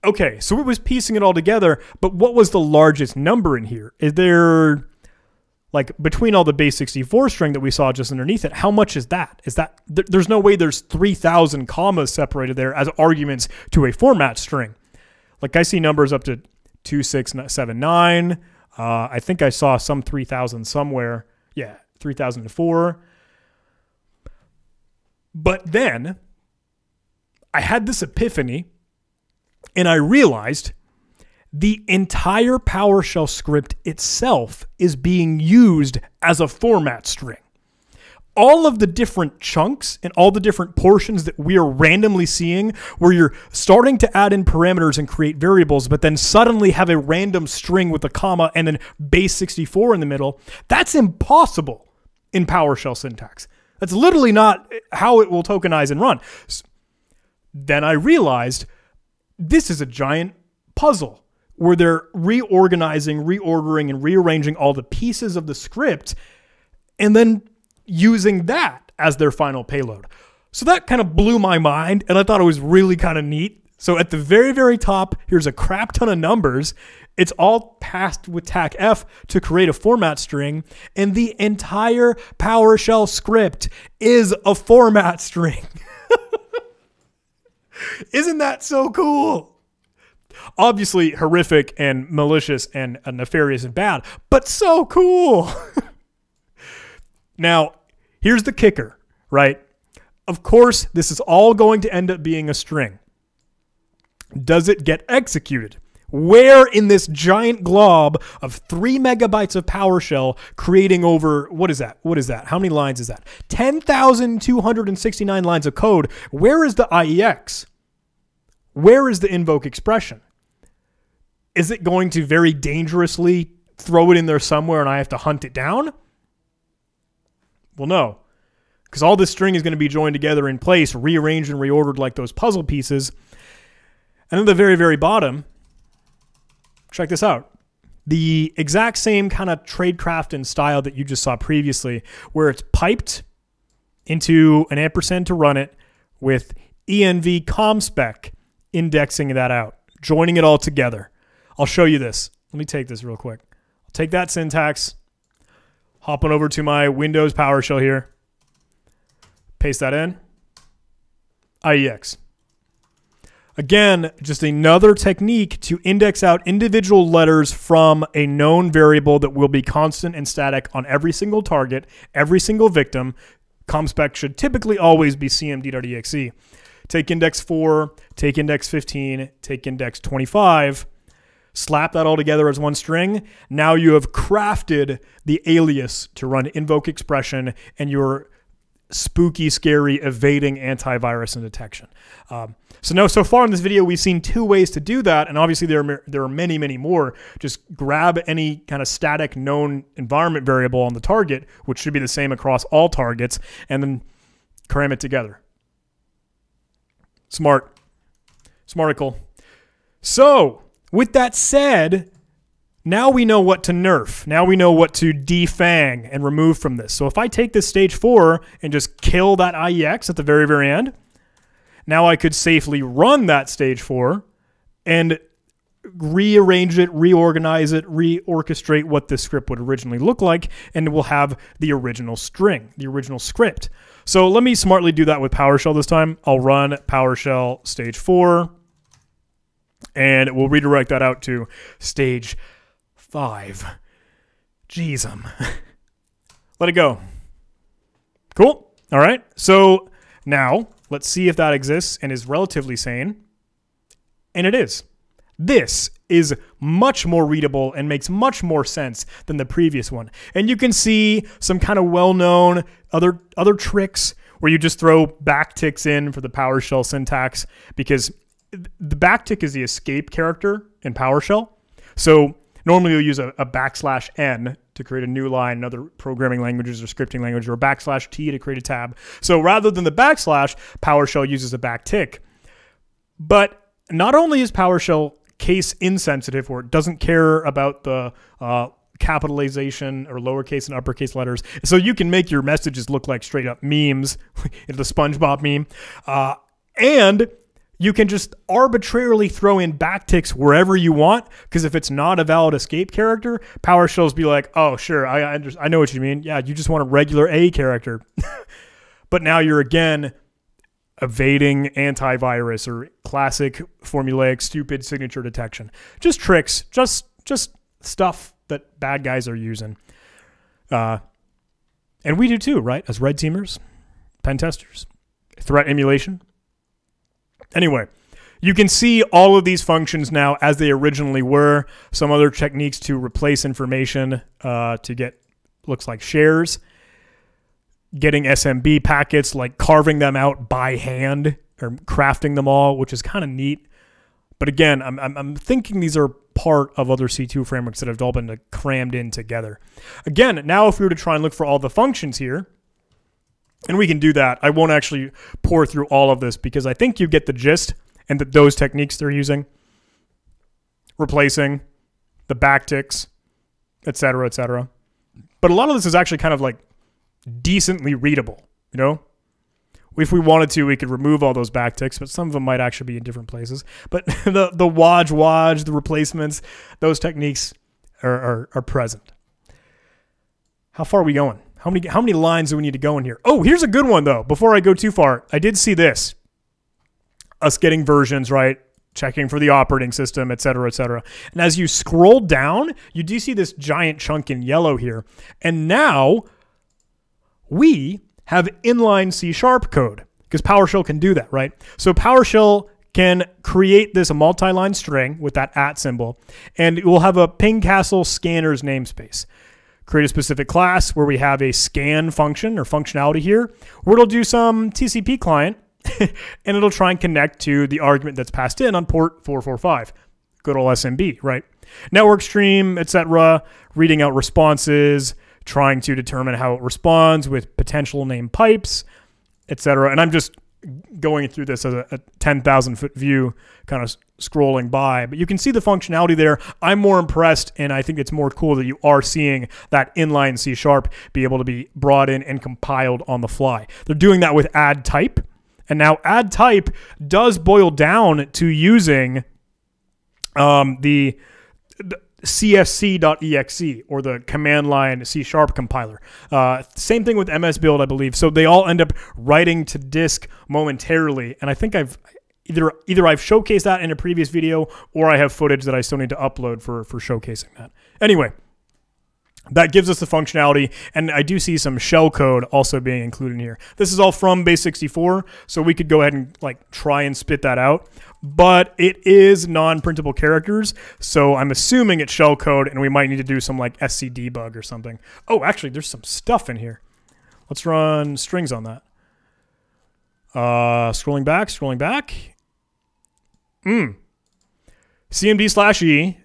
[SPEAKER 1] Okay, so it was piecing it all together, but what was the largest number in here? Is there like between all the base 64 string that we saw just underneath it, how much is that? Is that th- there's no way there's 3000 commas separated there as arguments to a format string. Like I see numbers up to 2679. Uh, I think I saw some 3000 somewhere. Yeah, 3004. But then I had this epiphany and I realized the entire PowerShell script itself is being used as a format string. All of the different chunks and all the different portions that we are randomly seeing, where you're starting to add in parameters and create variables, but then suddenly have a random string with a comma and then base 64 in the middle, that's impossible in PowerShell syntax. That's literally not how it will tokenize and run. Then I realized this is a giant puzzle where they're reorganizing, reordering, and rearranging all the pieces of the script and then using that as their final payload. So that kind of blew my mind, and I thought it was really kind of neat. So at the very, very top, here's a crap ton of numbers. It's all passed with TACF to create a format string, and the entire PowerShell script is a format string. *laughs* Isn't that so cool? Obviously horrific and malicious and uh, nefarious and bad, but so cool. *laughs* now, here's the kicker, right? Of course, this is all going to end up being a string. Does it get executed? Where in this giant glob of three megabytes of PowerShell creating over, what is that? What is that? How many lines is that? 10,269 lines of code. Where is the IEX? Where is the invoke expression? Is it going to very dangerously throw it in there somewhere and I have to hunt it down? Well, no. Because all this string is going to be joined together in place, rearranged and reordered like those puzzle pieces. And at the very, very bottom, check this out. The exact same kind of tradecraft and style that you just saw previously, where it's piped into an ampersand to run it with env comspec indexing that out, joining it all together. I'll show you this. Let me take this real quick. I'll take that syntax, hop on over to my Windows PowerShell here, paste that in, IEX. Again, just another technique to index out individual letters from a known variable that will be constant and static on every single target, every single victim. ComSpec should typically always be cmd.exe. Take index 4, take index 15, take index 25, slap that all together as one string. Now you have crafted the alias to run invoke expression and your spooky, scary, evading antivirus and detection. Um, so no, so far in this video, we've seen two ways to do that, and obviously there are there are many, many more. Just grab any kind of static known environment variable on the target, which should be the same across all targets, and then cram it together. Smart. Smarticle. So, with that said, now we know what to nerf. Now we know what to defang and remove from this. So if I take this stage four and just kill that IEX at the very, very end, now I could safely run that stage four and rearrange it, reorganize it, reorchestrate what this script would originally look like, and we'll have the original string, the original script. So let me smartly do that with PowerShell this time. I'll run PowerShell stage four, and we'll redirect that out to stage five. Jeez, um. *laughs* Let it go. Cool. All right. So now let's see if that exists and is relatively sane. And it is. This is much more readable and makes much more sense than the previous one. And you can see some kind of well-known other other tricks where you just throw backticks in for the PowerShell syntax because the backtick is the escape character in PowerShell. So normally you'll use a, a, backslash n to create a new line in other programming languages or scripting language, or backslash t to create a tab. So rather than the backslash, PowerShell uses a backtick. But not only is PowerShell case insensitive, where it doesn't care about the uh, capitalization or lowercase and uppercase letters. So you can make your messages look like straight up memes, *laughs* the SpongeBob meme. Uh, and you can just arbitrarily throw in backticks wherever you want because if it's not a valid escape character, PowerShells be like, "Oh, sure, I I, I know what you mean. Yeah, you just want a regular A character." *laughs* but now you're again evading antivirus or classic formulaic stupid signature detection. Just tricks, just just stuff that bad guys are using. Uh, and we do too, right? As red teamers, pen testers, threat emulation. Anyway, you can see all of these functions now as they originally were. Some other techniques to replace information uh, to get looks like shares. Getting SMB packets, like carving them out by hand or crafting them all, which is kind of neat. But again, I'm, I'm, I'm thinking these are part of other C2 frameworks that have all been crammed in together. Again, now if we were to try and look for all the functions here, and we can do that, I won't actually pour through all of this because I think you get the gist and that those techniques they're using, replacing the back backticks, etc., etc. But a lot of this is actually kind of like decently readable, you know? if we wanted to, we could remove all those backticks, but some of them might actually be in different places. But *laughs* the the waj waj, the replacements, those techniques are, are, are present. How far are we going? How many how many lines do we need to go in here? Oh, here's a good one though. Before I go too far, I did see this. Us getting versions right, checking for the operating system, et cetera, et cetera. And as you scroll down, you do see this giant chunk in yellow here. And now we have inline C sharp code because PowerShell can do that, right? So PowerShell can create this multi-line string with that at symbol, and it will have a pingcastle scanners namespace. Create a specific class where we have a scan function or functionality here, where it'll do some TCP client, *laughs* and it'll try and connect to the argument that's passed in on port 445. Good old SMB, right? Network stream, etc., reading out responses, trying to determine how it responds with potential name pipes, etc. And I'm just going through this as a, a 10,000 foot view, kind of scrolling by. But you can see the functionality there. I'm more impressed, and I think it's more cool that you are seeing that inline C sharp be able to be brought in and compiled on the fly. They're doing that with add type. And now add type does boil down to using um, the, CSC.exe or the command line C sharp compiler. Uh, same thing with MS Build, I believe. So they all end up writing to disk momentarily. And I think I've either either I've showcased that in a previous video or I have footage that I still need to upload for for showcasing that. Anyway, that gives us the functionality, and I do see some shell code also being included in here. This is all from base64, so we could go ahead and like try and spit that out but it is non-printable characters, so I'm assuming it's shellcode, and we might need to do some like SC debug or something. Oh, actually, there's some stuff in here. Let's run strings on that. Uh, scrolling back, scrolling back. Hmm. CMD slash E,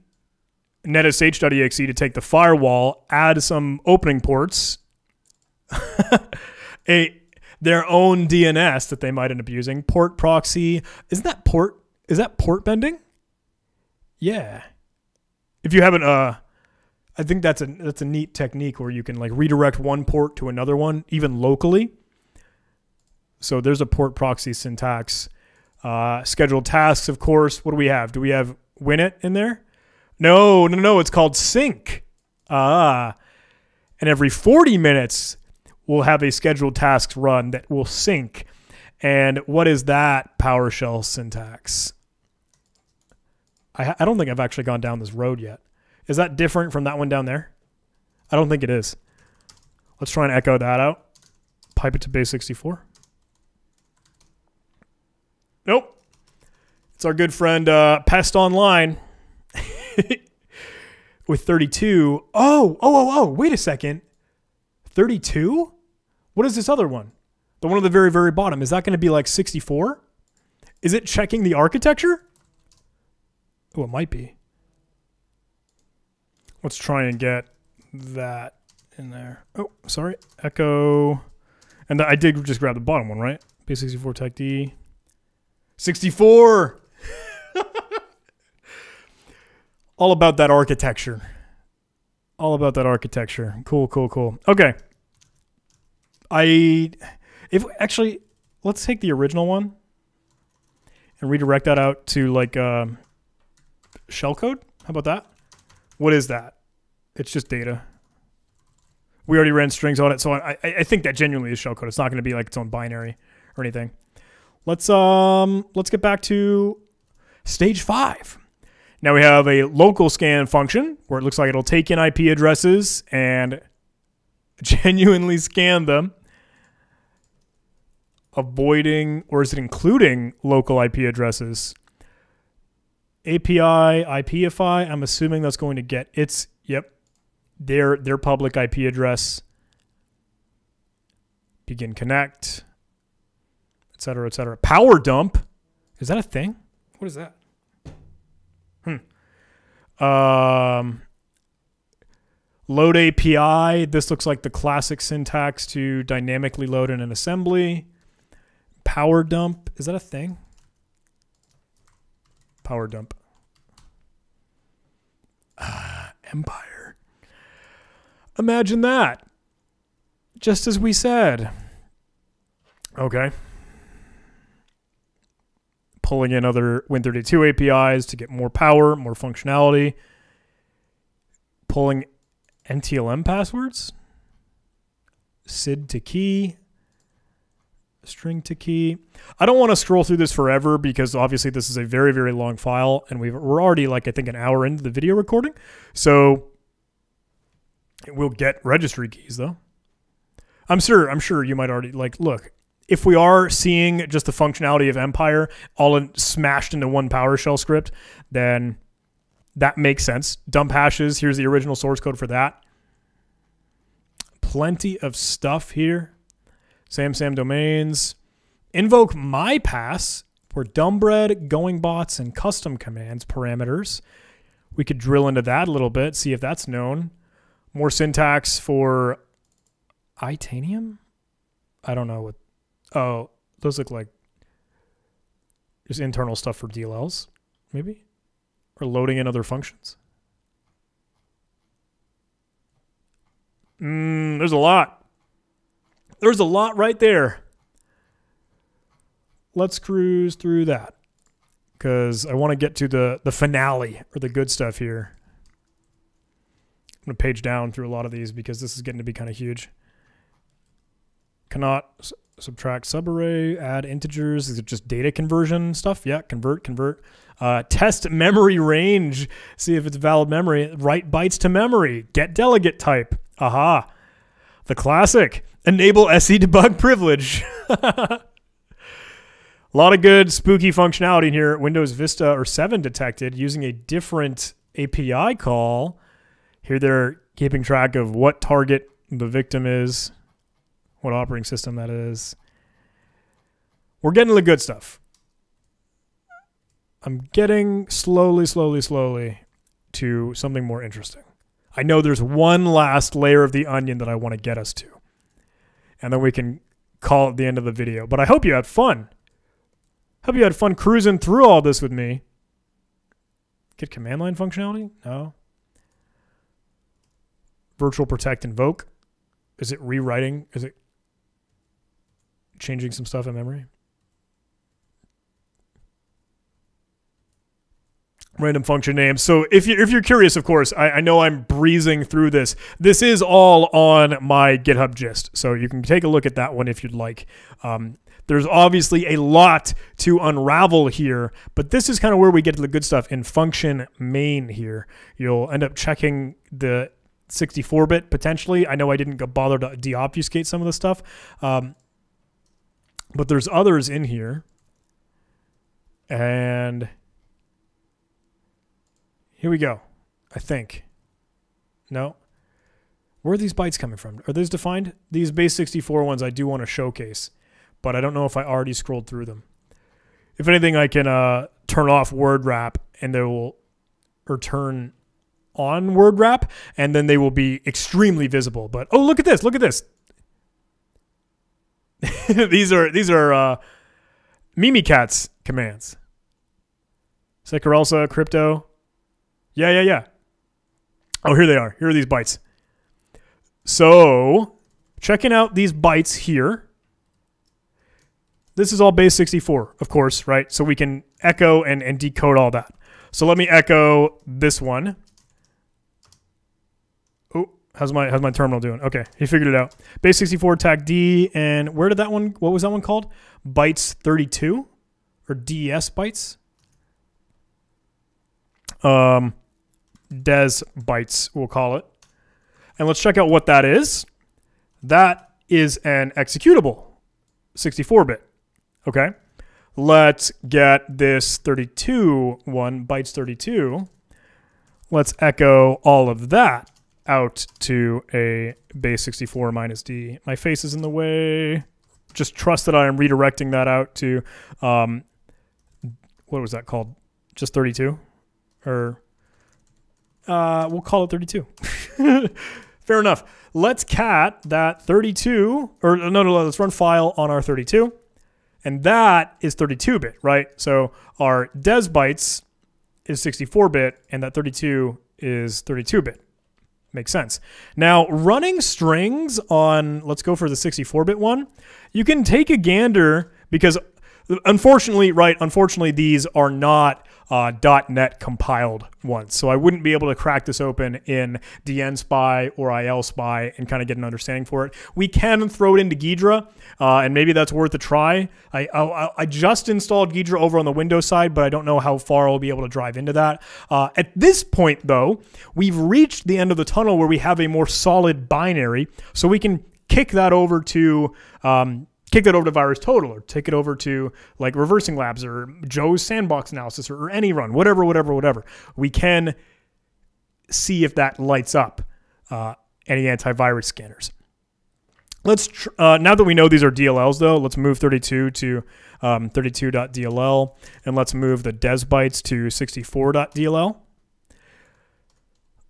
[SPEAKER 1] netsh.exe to take the firewall, add some opening ports, *laughs* a their own DNS that they might end up using, port proxy. Isn't that port is that port bending? Yeah. If you haven't, uh, I think that's a that's a neat technique where you can like redirect one port to another one, even locally. So there's a port proxy syntax. Uh, scheduled tasks, of course. What do we have? Do we have Winnet in there? No, no, no. It's called sync. Ah. And every 40 minutes, we'll have a scheduled tasks run that will sync. And what is that PowerShell syntax? I, I don't think I've actually gone down this road yet. Is that different from that one down there? I don't think it is. Let's try and echo that out. Pipe it to base 64. Nope. It's our good friend uh, Pest Online *laughs* with 32. Oh, oh, oh, oh, wait a second. 32? What is this other one? The one at the very, very bottom. Is that going to be like 64? Is it checking the architecture? Oh, it might be. Let's try and get that in there. Oh, sorry. Echo. And I did just grab the bottom one, right? P64 Tech D. 64! *laughs* All about that architecture. All about that architecture. Cool, cool, cool. Okay. I if actually let's take the original one and redirect that out to like um, shellcode. How about that? What is that? It's just data. We already ran strings on it, so I, I think that genuinely is shellcode. It's not going to be like its own binary or anything. Let's um let's get back to stage five. Now we have a local scan function where it looks like it'll take in IP addresses and *laughs* genuinely scan them, avoiding or is it including local IP addresses? API, IPify, I'm assuming that's going to get its yep, their their public IP address. Begin connect, etc., etc. Power dump, is that a thing? What is that? Hmm. Um. Load API. This looks like the classic syntax to dynamically load in an assembly. Power dump. Is that a thing? Power dump. Ah, Empire. Imagine that. Just as we said. Okay. Pulling in other Win32 APIs to get more power, more functionality. Pulling NTLM passwords. SID to key string to key. I don't want to scroll through this forever because obviously this is a very, very long file and we are already like, I think an hour into the video recording. So we'll get registry keys though. I'm sure, I'm sure you might already like, look, if we are seeing just the functionality of Empire all in, smashed into one PowerShell script, then that makes sense. Dump hashes, here's the original source code for that. Plenty of stuff here. Sam Sam domains. Invoke my pass for dumbbread, going bots, and custom commands parameters. We could drill into that a little bit, see if that's known. More syntax for Itanium? I don't know what. Oh, those look like just internal stuff for DLLs, maybe? Or loading in other functions. Mm, there's a lot. There's a lot right there. Let's cruise through that because I want to get to the, the finale or the good stuff here. I'm going to page down through a lot of these because this is getting to be kind of huge. Cannot subtract subarray, add integers. Is it just data conversion stuff? Yeah, convert, convert. Uh, test memory range. See if it's valid memory. Write bytes to memory. Get delegate type. Aha. The classic. Enable SE debug privilege. a *laughs* lot of good spooky functionality in here. Windows Vista or 7 detected using a different API call. Here they're keeping track of what target the victim is, what operating system that is. We're getting the good stuff. I'm getting slowly, slowly, slowly to something more interesting. I know there's one last layer of the onion that I want to get us to and then we can call it the end of the video. But I hope you had fun. Hope you had fun cruising through all this with me. Get command line functionality? No. Virtual protect invoke. Is it rewriting? Is it changing some stuff in memory? Random function names. So if you're, if you're curious, of course, I, I, know I'm breezing through this. This is all on my GitHub gist. So you can take a look at that one if you'd like. Um, there's obviously a lot to unravel here, but this is kind of where we get to the good stuff in function main here. You'll end up checking the 64 bit potentially. I know I didn't bother to deobfuscate some of the stuff, um, but there's others in here. And here we go, I think. No. Where are these bytes coming from? Are those defined? These base 64 ones I do want to showcase, but I don't know if I already scrolled through them. If anything, I can uh, turn off word wrap and they will, or turn on word wrap and then they will be extremely visible. But oh, look at this! Look at this! *laughs* these are these are uh, Mimikatz commands. Sekurlsa, crypto. Yeah, yeah, yeah. Oh, here they are. Here are these bytes. So, checking out these bytes here. This is all base 64, of course, right? So we can echo and, and decode all that. So let me echo this one. Oh, how's my how's my terminal doing? Okay, he figured it out. Base 64 tag D, and where did that one? What was that one called? Bytes 32 or DES bytes? Um, des bytes, we'll call it. And let's check out what that is. That is an executable, 64-bit. Okay. Let's get this 32 one, bytes 32. Let's echo all of that out to a base 64 minus D. My face is in the way. Just trust that I am redirecting that out to, um, what was that called? Just 32? Or, uh, we'll call it 32. *laughs* Fair enough. Let's cat that 32, or no, no, no, let's run file on our 32. And that is 32 bit, right? So our des bytes is 64 bit, and that 32 is 32 bit. Makes sense. Now, running strings on, let's go for the 64 bit one, you can take a gander because unfortunately, right, unfortunately, these are not uh, .NET compiled ones. So I wouldn't be able to crack this open in dnSpy or ILSpy and kind of get an understanding for it. We can throw it into Ghidra, uh, and maybe that's worth a try. I, I, I, just installed Ghidra over on the Windows side, but I don't know how far I'll be able to drive into that. Uh, at this point, though, we've reached the end of the tunnel where we have a more solid binary, so we can kick that over to um, kick that over to VirusTotal or take it over to like Reversing Labs or Joe's Sandbox Analysis or, or ANY.RUN, whatever, whatever, whatever. We can see if that lights up uh, any antivirus scanners. Let's uh, now that we know these are DLLs though, let's move 32 to um, 32.dll and let's move the des bytes to 64.dll.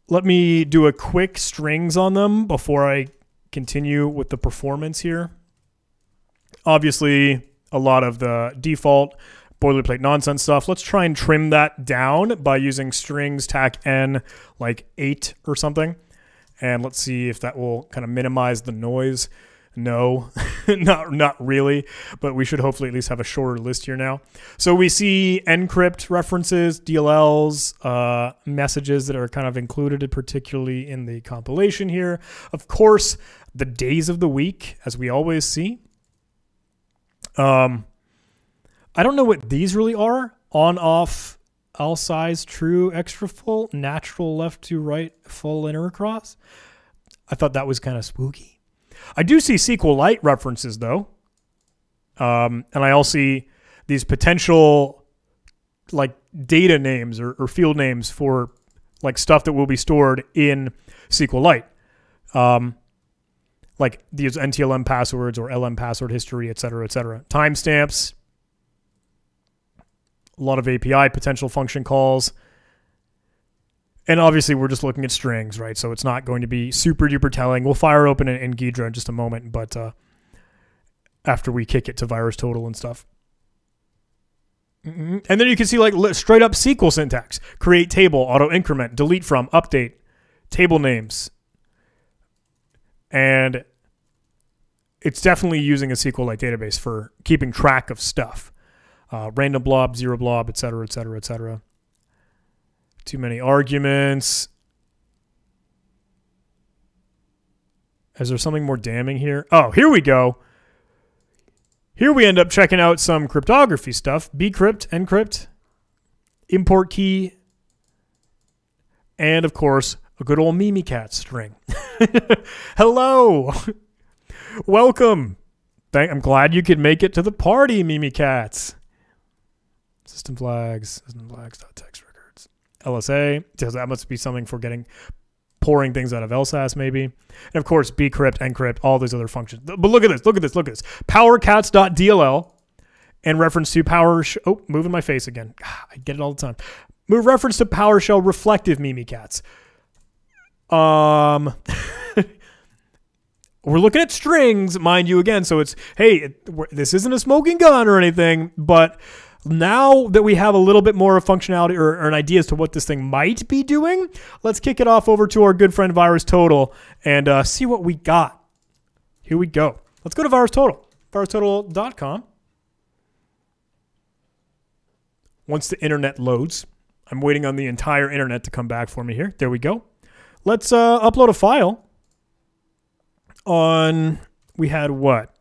[SPEAKER 1] Let me do a quick strings on them before I continue with the performance here. Obviously, a lot of the default boilerplate nonsense stuff. Let's try and trim that down by using strings tack n like 8 or something. And let's see if that will kind of minimize the noise. No, *laughs* not not really, but we should hopefully at least have a shorter list here now. So we see encrypt references, DLLs, uh, messages that are kind of included, particularly in the compilation here. Of course, the days of the week, as we always see. Um, I don't know what these really are. On, off, L size, true, extra full, natural, left to right, full, inner across. I thought that was kind of spooky. I do see SQLite references though, um, and I also see these potential like data names or, or, field names for like stuff that will be stored in SQLite. Um, like these NTLM passwords or LM password history, et cetera, et cetera. Timestamps, a lot of API potential function calls. And obviously, we're just looking at strings, right? So it's not going to be super duper telling. We'll fire open in, in Ghidra in just a moment, but uh, after we kick it to VirusTotal and stuff. Mm-hmm. And then you can see like straight up SQL syntax create table, auto increment, delete from, update, table names, and it's definitely using a SQLite database for keeping track of stuff. Uh, random blob, zero blob, et cetera, et cetera, et cetera. Too many arguments. Is there something more damning here? Oh, here we go. Here we end up checking out some cryptography stuff. Bcrypt, encrypt, import key, and of course, a good old Mimikatz string. *laughs* Hello. Welcome. Thank, I'm glad you could make it to the party, Mimikatz. System flags, system flags.text records. LSA, that must be something for getting pouring things out of LSASS maybe. And of course, bcrypt, encrypt, all these other functions. But look at this, look at this, look at this. powerkatz.dll and reference to power. oh, moving my face again. *sighs* I get it all the time. Move reference to PowerShell reflective Mimikatz. Um, *laughs* we're looking at strings, mind you, again. So it's hey, it, this isn't a smoking gun or anything, but now that we have a little bit more of functionality or, or, an idea as to what this thing might be doing, let's kick it off over to our good friend Virus Total and uh, see what we got. Here we go. Let's go to VirusTotal, virustotal.com. Once the internet loads, I'm waiting on the entire internet to come back for me here. There we go. Let's uh, upload a file on, we had what?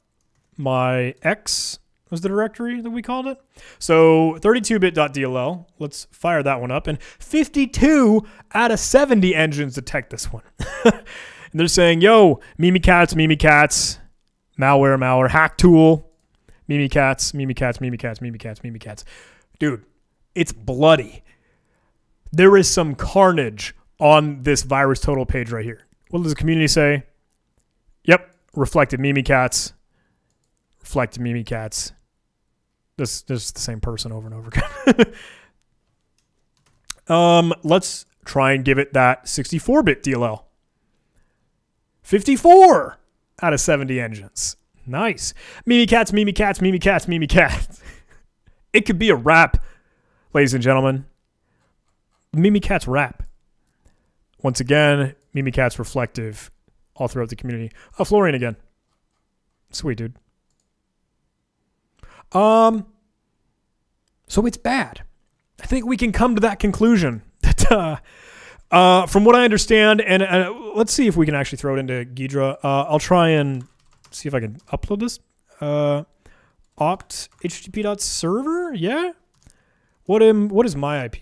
[SPEAKER 1] My X was the directory that we called it. So 32bit.dll, let's fire that one up. And 52 out of 70 engines detect this one. *laughs* and they're saying, yo, Mimikatz, Mimikatz, malware, malware, hack tool, Mimikatz, Mimikatz, Mimikatz, Mimikatz, Mimikatz. Dude, it's bloody. There is some carnage on this virus total page right here. What does the community say? Yep, reflected Mimikatz, reflected Mimikatz. This, this is the same person over and over again. *laughs* um, let's try and give it that 64-bit DLL. 54 out of 70 engines. Nice. Mimikatz, Mimi Cats, Mimikatz, Mimi Cats. *laughs* it could be a rap, ladies and gentlemen. Mimikatz rap. Once again, Mimikatz reflective all throughout the community. Oh, Florian again. Sweet dude. Um, so it's bad. I think we can come to that conclusion. *laughs* That, uh, uh, from what I understand, and uh, let's see if we can actually throw it into Ghidra. Uh, I'll try and see if I can upload this. Uh, opt http server. Yeah. What am? What is my IP?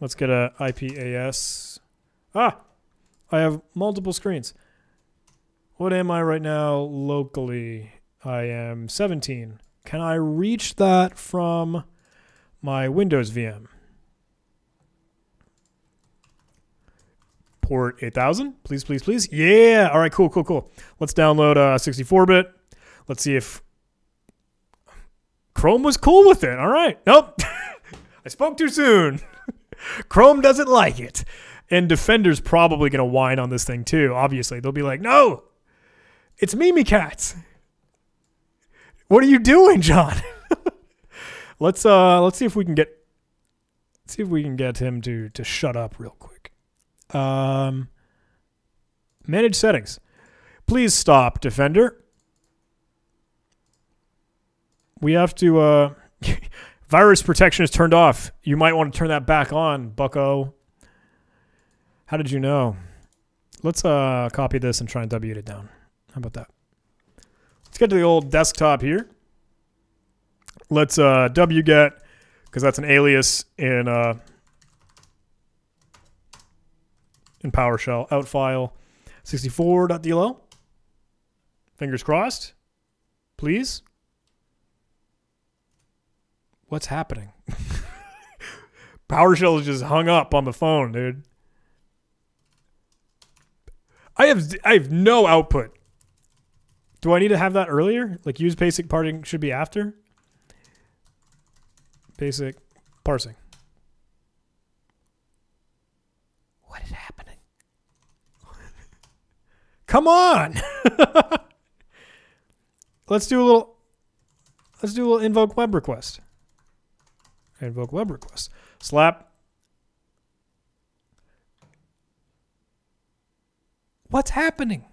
[SPEAKER 1] Let's get a IPAS. Ah, I have multiple screens. What am I right now locally? I am 17. Can I reach that from my Windows VM? Port 8000, please, please, please. Yeah. All right, cool, cool, cool. Let's download a 64-bit. Let's see if Chrome was cool with it. All right. Nope. *laughs* I spoke too soon. Chrome doesn't like it. And Defender's probably going to whine on this thing too, obviously. They'll be like, no, it's Mimikatz. What are you doing, John? *laughs* let's uh let's see if we can get see if we can get him to to shut up real quick. Um manage settings. Please stop, Defender. We have to uh *laughs* virus protection is turned off. You might want to turn that back on, bucko. How did you know? Let's uh copy this and try and W it down. How about that? Let's get to the old desktop here. Let's uh, wget, because that's an alias in uh, in PowerShell. Out file 64.dll. Fingers crossed. Please. What's happening? *laughs* PowerShell is just hung up on the phone, dude. I have I have no output. Do I need to have that earlier? Like use basic parsing should be after? Basic parsing. What is happening? Come on. *laughs* let's do a little let's do a little invoke web request. Invoke web request. Slap. What's happening?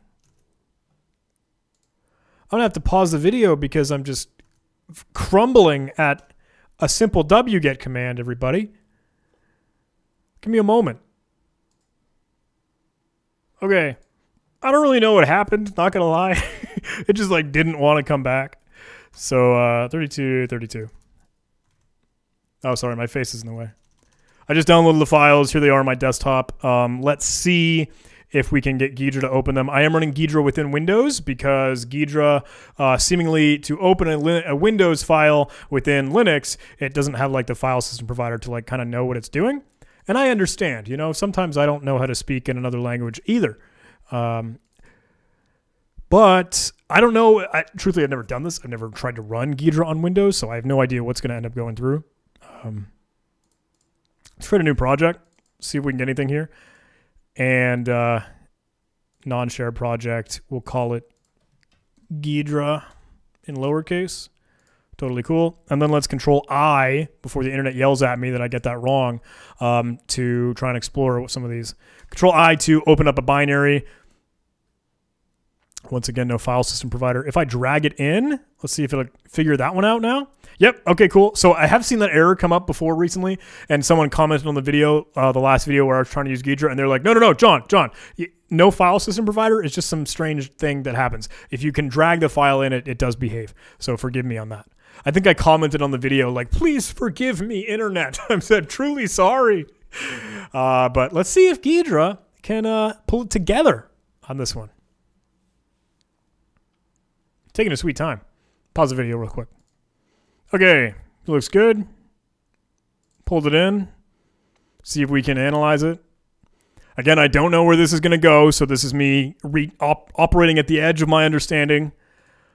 [SPEAKER 1] I'm gonna have to pause the video because I'm just crumbling at a simple wget command, everybody. Give me a moment. Okay. I don't really know what happened, not gonna lie. *laughs* it just like didn't want to come back. So uh 32, 32. Oh, sorry, my face is in the way. I just downloaded the files. Here they are on my desktop. Um, let's see if we can get Ghidra to open them. I am running Ghidra within Windows because Ghidra, uh, seemingly to open a, a, Windows file within Linux, it doesn't have like the file system provider to like kind of know what it's doing. And I understand, you know, sometimes I don't know how to speak in another language either. Um, but I don't know. I, truthfully, I've never done this. I've never tried to run Ghidra on Windows, so I have no idea what's going to end up going through. Um, let's create a new project, see if we can get anything here. And uh, non-shared project, we'll call it Ghidra in lowercase. Totally cool. And then let's control I before the internet yells at me that I get that wrong um, to try and explore some of these. Control I to open up a binary. Once again, no file system provider. If I drag it in, let's see if it'll figure that one out now. Yep. Okay, cool. So I have seen that error come up before recently, and someone commented on the video, uh, the last video where I was trying to use Ghidra, and they're like, no, no, no, John, John, no file system provider It's just some strange thing that happens. If you can drag the file in, it, it does behave. So forgive me on that. I think I commented on the video, like, please forgive me, internet. *laughs* I'm said, truly sorry. Uh, but let's see if Ghidra can uh, pull it together on this one. Taking a sweet time. Pause the video real quick. Okay, looks good. Pulled it in. See if we can analyze it. Again, I don't know where this is going to go, so this is me op operating at the edge of my understanding.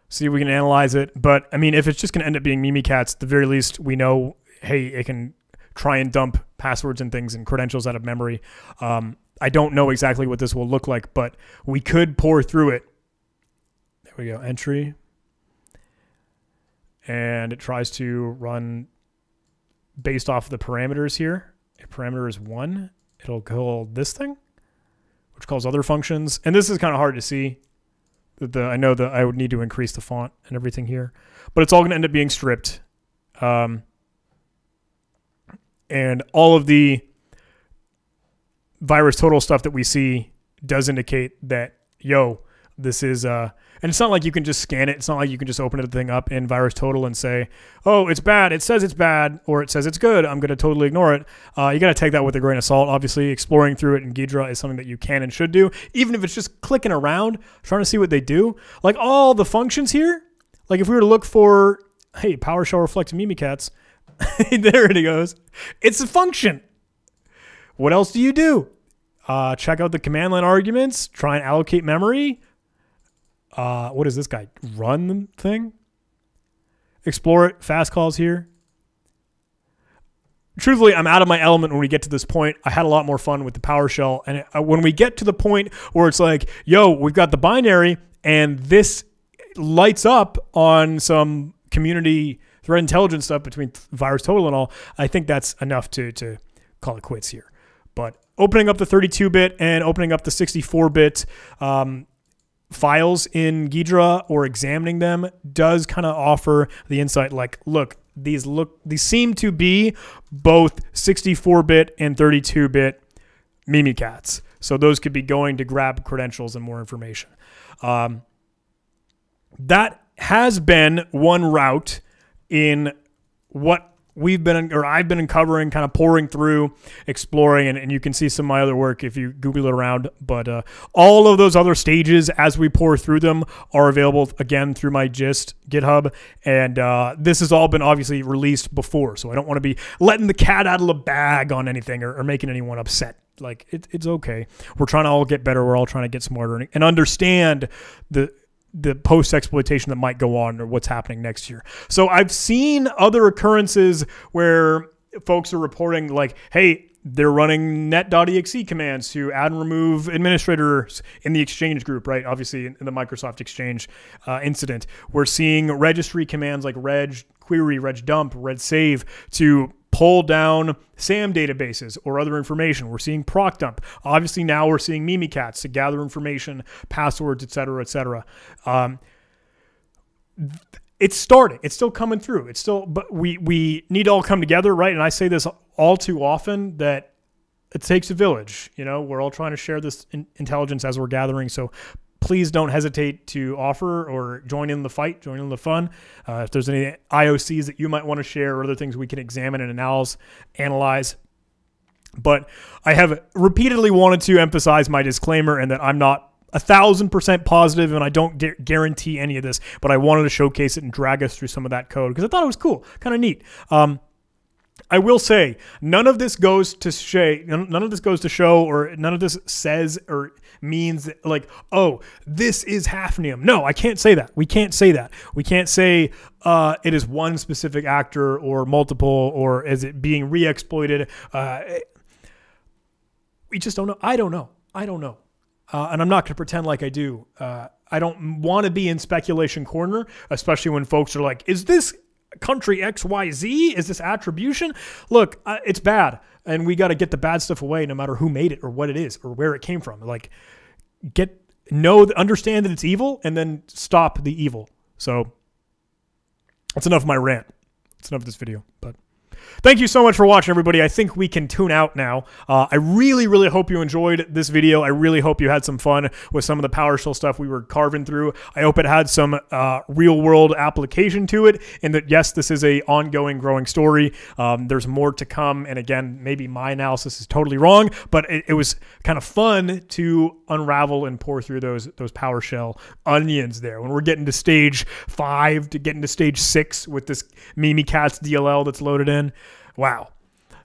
[SPEAKER 1] See if we can analyze it. But, I mean, if it's just going to end up being Mimikatz, at the very least, we know, hey, it can try and dump passwords and things and credentials out of memory. Um, I don't know exactly what this will look like, but we could pour through it There we go, entry. And it tries to run based off the parameters here. If parameter is one, it'll call this thing, which calls other functions. And this is kind of hard to see. The, I know that I would need to increase the font and everything here, but it's all going to end up being stripped. Um, and all of the VirusTotal stuff that we see does indicate that, yo, this is uh and it's not like you can just scan it. It's not like you can just open the thing up in Virus Total and say, "Oh, it's bad. It says it's bad, or it says it's good. I'm going to totally ignore it." Uh, you got to take that with a grain of salt. Obviously, exploring through it in Ghidra is something that you can and should do, even if it's just clicking around trying to see what they do. Like all the functions here. Like if we were to look for, hey, PowerShell reflect Mimikatz, *laughs* there it goes. It's a function. What else do you do? Uh, check out the command line arguments. Try and allocate memory uh, what is this guy? Run thing? Explore it. Fast calls here. Truthfully, I'm out of my element when we get to this point. I had a lot more fun with the PowerShell. And it, uh, when we get to the point where it's like, yo, we've got the binary and this lights up on some community threat intelligence stuff between VirusTotal and all, I think that's enough to, to call it quits here. But opening up the 32 bit and opening up the 64 bit, um, files in Ghidra or examining them does kind of offer the insight like, look, these look these seem to be both 64-bit and 32-bit Mimikatz. So those could be going to grab credentials and more information. Um, that has been one route in what we've been or I've been uncovering, kind of pouring through, exploring, and, and you can see some of my other work if you Google it around. But uh, all of those other stages as we pour through them are available again through my Gist GitHub, and uh, this has all been obviously released before, so I don't want to be letting the cat out of the bag on anything or, or making anyone upset like it, it's okay. We're trying to all get better. We're all trying to get smarter and, and understand the the post exploitation that might go on or what's happening next year. So I've seen other occurrences where folks are reporting like, hey, they're running net.exe commands to add and remove administrators in the exchange group, right? Obviously, in the Microsoft Exchange uh, incident, we're seeing registry commands like reg query, reg dump, reg save to pull down SAM databases or other information. We're seeing procdump. Obviously, now we're seeing Mimikatz to gather information, passwords, et cetera, et cetera. Um, it's starting. It's still coming through. It's still, but we we need to all come together, right? And I say this all too often that it takes a village. You know, we're all trying to share this in intelligence as we're gathering. So please don't hesitate to offer or join in the fight, join in the fun. Uh, if there's any IOCs that you might want to share or other things we can examine and analyze, analyze But I have repeatedly wanted to emphasize my disclaimer and that I'm not a thousand percent positive and I don't gu- guarantee any of this, but I wanted to showcase it and drag us through some of that code because I thought it was cool, kind of neat. Um, I will say none of this goes to say none of this goes to show or none of this says or means like oh this is hafnium. No, I can't say that. We can't say that. We can't say uh, it is one specific actor or multiple or is it being re-exploited. Uh, we just don't know. I don't know. I don't know. Uh, and I'm not going to pretend like I do. Uh, I don't want to be in speculation corner, especially when folks are like, "Is this country XYZ? Is this attribution?" Look, uh, it's bad, and we got to get the bad stuff away, no matter who made it or what it is or where it came from. Like, get know, understand that it's evil, and then stop the evil. So that's enough of my rant. That's enough of this video, but. Thank you so much for watching, everybody. I think we can tune out now. Uh, I really, really hope you enjoyed this video. I really hope you had some fun with some of the PowerShell stuff we were carving through. I hope it had some uh, real world application to it, and that yes, this is a ongoing, growing story. Um, there's more to come, and again, maybe my analysis is totally wrong, but it, it was kind of fun to unravel and pour through those those PowerShell onions there. When we're getting to stage five to getting to stage six with this Mimikatz DLL that's loaded in wow.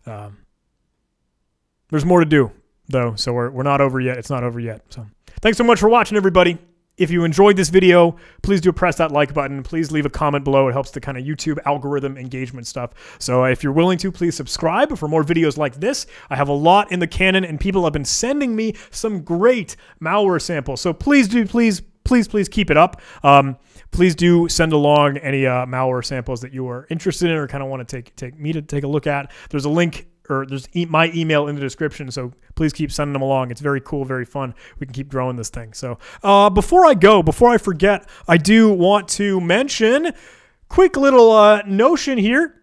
[SPEAKER 1] Um, there's more to do, though, so we're, we're not over yet. It's not over yet. So thanks so much for watching, everybody. If you enjoyed this video, please do press that like button. Please leave a comment below. It helps the kind of YouTube algorithm engagement stuff. So if you're willing to, please subscribe for more videos like this. I have a lot in the canon, and people have been sending me some great malware samples. So please do, please, please, please keep it up. Um, please do send along any uh, malware samples that you are interested in or kind of want to take take me to take a look at. There's a link or there's e my email in the description, so please keep sending them along. It's very cool, very fun. We can keep growing this thing. So uh, before I go, before I forget, I do want to mention quick little uh, notion here.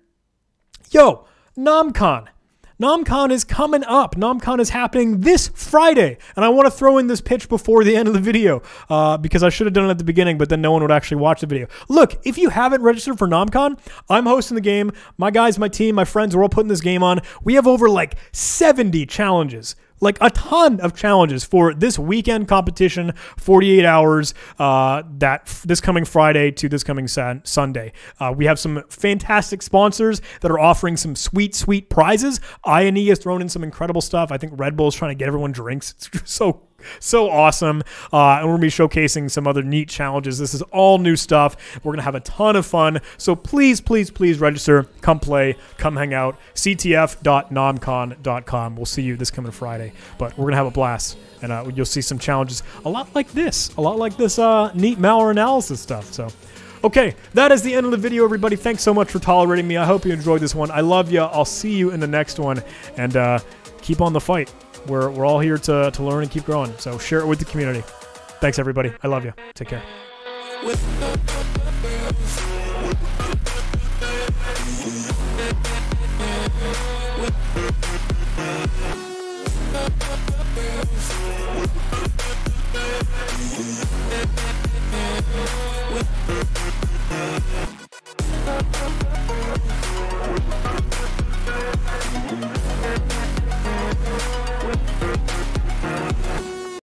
[SPEAKER 1] Yo, NahamCon. NahamCon is coming up. NahamCon is happening this Friday. And I want to throw in this pitch before the end of the video uh, because I should have done it at the beginning, but then no one would actually watch the video. Look, if you haven't registered for NahamCon, I'm hosting the game. My guys, my team, my friends, we're all putting this game on. We have over like 70 challenges like a ton of challenges for this weekend competition 48 hours uh, that this coming friday to this coming sunday. Uh, we have some fantastic sponsors that are offering some sweet sweet prizes. INE has thrown in some incredible stuff. I think red bull is trying to get everyone drinks. It's *laughs* so so awesome. Uh, and we're going to be showcasing some other neat challenges. This is all new stuff. We're going to have a ton of fun. So please, please, please register. Come play. Come hang out. CTF.nahamcon.com. We'll see you this coming Friday. But we're going to have a blast. And uh, you'll see some challenges a lot like this. A lot like this uh, neat malware analysis stuff. So. Okay, that is the end of the video, everybody. Thanks so much for tolerating me. I hope you enjoyed this one. I love you. I'll see you in the next one. And uh, keep on the fight we're, we're all here to, to learn and keep growing. So share it with the community. Thanks, everybody. I love you. Take care.